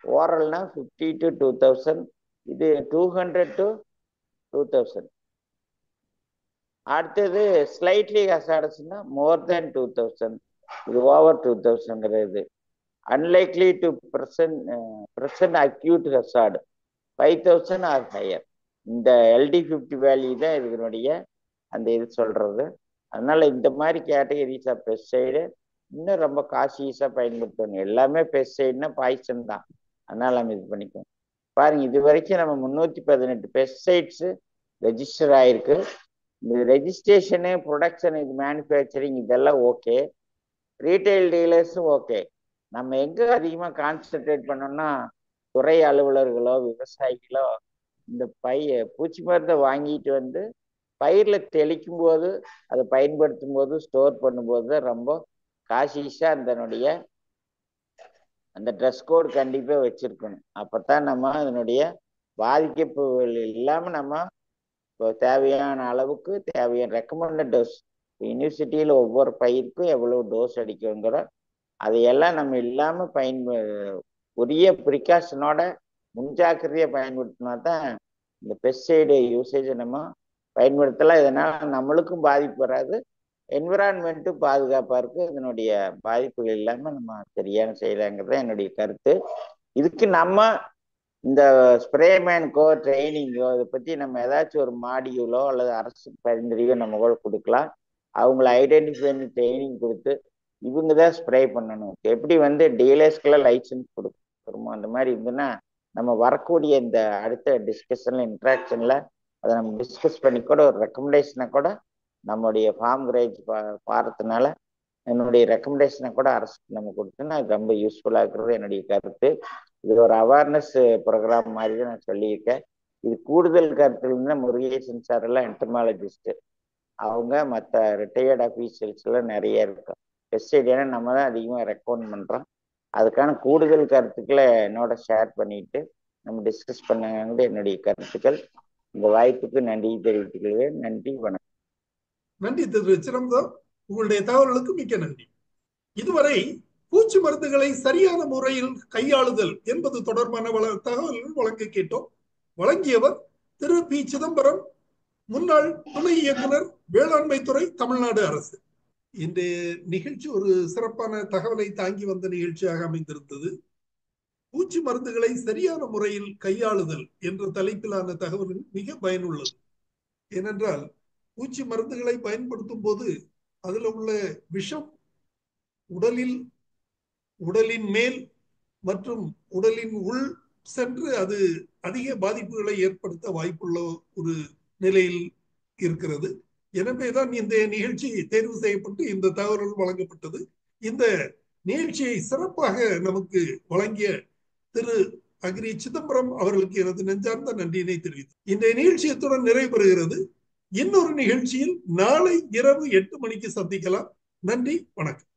ஓரல்னா ஃபிஃப்டி டு டூ தௌசண்ட் இது two hundred to two thousand அடுத்தது ஸ்லைட்லி ஹசாடஸ்னா மோர் தேன் டூ தௌசண்ட் இது over two தௌசண்ட்ங்கிறது unlikely to present present acute hazard five thousand or higher இந்த எல்டி ஃபிஃப்டி வேல்யூ தான் இதனுடைய அந்த இது சொல்கிறது அதனால் இந்த மாதிரி கேட்டகரிஸ் ஆஃப் பெஸ்டைடு இன்னும் ரொம்ப காசியஸாக பயன்படுத்தணும். எல்லாமே பெஸ்டைடுனா பாய்சன் தான். அதனால் நம்ம இது பண்ணிக்குவோம் பாருங்க இது வரைக்கும் நம்ம முந்நூற்றி பதினெட்டு பெஸ்டைட்ஸு ரெஜிஸ்டர் ஆயிருக்கு. இந்த ரெஜிஸ்ட்ரேஷனு ப்ரொடக்ஷன் இது மேனுஃபேக்சரிங் இதெல்லாம் ஓகே ரீட்டைல் டீலர்ஸும் ஓகே நம்ம எங்கே அதிகமாக கான்சென்ட்ரேட் பண்ணோம்னா துறை அலுவலர்களோ விவசாயிகளோ இந்த பைய பூச்சி மருந்தை வாங்கிட்டு வந்து பயிரில் தெளிக்கும் போது அதை பயன்படுத்தும் போது ஸ்டோர் பண்ணும்போது தான் ரொம்ப காசிஷாக அதனுடைய அந்த ட்ரெஸ் கோடு கண்டிப்பாக வச்சுருக்கணும். அப்போ தான் நம்ம அதனுடைய பாதிக்கப்புகள் இல்லாமல் நம்ம இப்போ தேவையான அளவுக்கு தேவையான ரெக்கமெண்டட் டோஸ் யூனிவர்சிட்டியில் ஒவ்வொரு பயிருக்கும் எவ்வளோ டோஸ் அடிக்கணுங்கிற அதையெல்லாம் நம்ம இல்லாமல் பயன் உரிய ப்ரிகாஷனோட முன்ஜாக்கிரதையை பயன்படுத்தினா தான் இந்த பெஸ்டைடு யூசேஜை நம்ம பயன்படுத்தலாம். இதனால் நம்மளுக்கும் பாதிப்பு வராது. என்விரான்மெண்ட்டும் பாதுகாப்பாக இருக்குது இதனுடைய பாதிப்புகள் இல்லாமல் நம்ம சரியான செய்யலாங்கிறது என்னுடைய கருத்து. இதுக்கு நம்ம இந்த ஸ்ப்ரேமேனுக்கோ ட்ரைனிங்கோ இதை பற்றி நம்ம ஏதாச்சும் ஒரு மாடியூலோ அல்லது அரசு பரிந்துரையோ நம்ம கூட கொடுக்கலாம். அவங்கள ஐடென்டிஃபை பண்ணி ட்ரைனிங் கொடுத்து இவங்க தான் ஸ்ப்ரே பண்ணணும். எப்படி வந்து டீலர்ஸ்க்கெல்லாம் லைசன்ஸ் கொடுக்குறோமோ அந்த மாதிரி இருந்துன்னா நம்ம வரக்கூடிய இந்த அடுத்த டிஸ்கஷன்ல இன்ட்ராக்ஷன்ல அதை நம்ம டிஸ்கஸ் பண்ணி கூட ஒரு ரெக்கமெண்டேஷனை கூட நம்மளுடைய ஃபார்ம் கிரேஜ் பா பாரத்தினால என்னுடைய ரெக்கமெண்டேஷனை கூட அரசுக்கு நம்ம கொடுத்தோன்னா அது ரொம்ப யூஸ்ஃபுல்லாக இருக்கிறது என்னுடைய கருத்து. இது ஒரு அவேர்னஸ் ப்ரோக்ராம் மாதிரி தான் நான் சொல்லியிருக்கேன். இது கூடுதல் கருத்துலேருந்து முருகேசன் சார் எல்லாம் என்டமாலஜிஸ்ட் அவங்க மற்ற ரிட்டையர்ட் அஃபீஷியல்ஸ் எல்லாம் நிறைய இருக்கும். பெஸ்டிடியான நம்ம தான் அதிகமாக ரெக்கமெண்ட் பண்ணுறோம் அதுக்கான கூடுதல் கருத்துக்களை என்னோட ஷேர் பண்ணிட்டு நம்ம டிஸ்கஸ் பண்ணாங்க என்னுடைய கருத்துக்கள். இந்த வாய்ப்புக்கு நன்றி தெரிவித்துக்கொள்வேன் நன்றி வணக்கம். நன்றி திரு சிரம்தம் உங்களுடைய தகவல்களுக்கு மிக்க நன்றி. இதுவரை பூச்சி மருந்துகளை சரியான முறையில் கையாளுதல் என்பது தொடர்பான வள தகவல்கள் வழங்க கேட்டோம். வழங்கியவர் திரு பி சிதம்பரம். முன்னாள் துணை இயக்குனர் வேளாண்மை துறை தமிழ்நாடு அரசு. இன்றைய நிகழ்ச்சி ஒரு சிறப்பான தகவலை தாங்கி வந்த நிகழ்ச்சியாக அமைந்திருந்தது. பூச்சி மருந்துகளை சரியான முறையில் கையாளுதல் என்ற தலைப்பிலான தகவல் மிக பயனுள்ளது. ஏனென்றால் பூச்சி மருந்துகளை பயன்படுத்தும் போது அதுல உள்ள விஷம் உடலில் உடலின் மேல் மற்றும் உடலின் உள் சென்று அது அதிக பாதிப்புகளை ஏற்படுத்த வாய்ப்புள்ள ஒரு நிலையில் இருக்கிறது. எனவேதான் இந்த நிகழ்ச்சி தேர்வு செய்யப்பட்டு இந்த தகவல் வழங்கப்பட்டது. இந்த நிகழ்ச்சியை சிறப்பாக நமக்கு வழங்கிய திரு அக்ரி சிதம்பரம் அவர்களுக்கு எனது நெஞ்சார்ந்த நன்றியினை தெரிவித்து இந்த நிகழ்ச்சியத்துடன் நிறைவு பெறுகிறது இன்னொரு நிகழ்ச்சியில் நாளை இரவு எட்டு மணிக்கு சந்திக்கலாம். நன்றி வணக்கம்.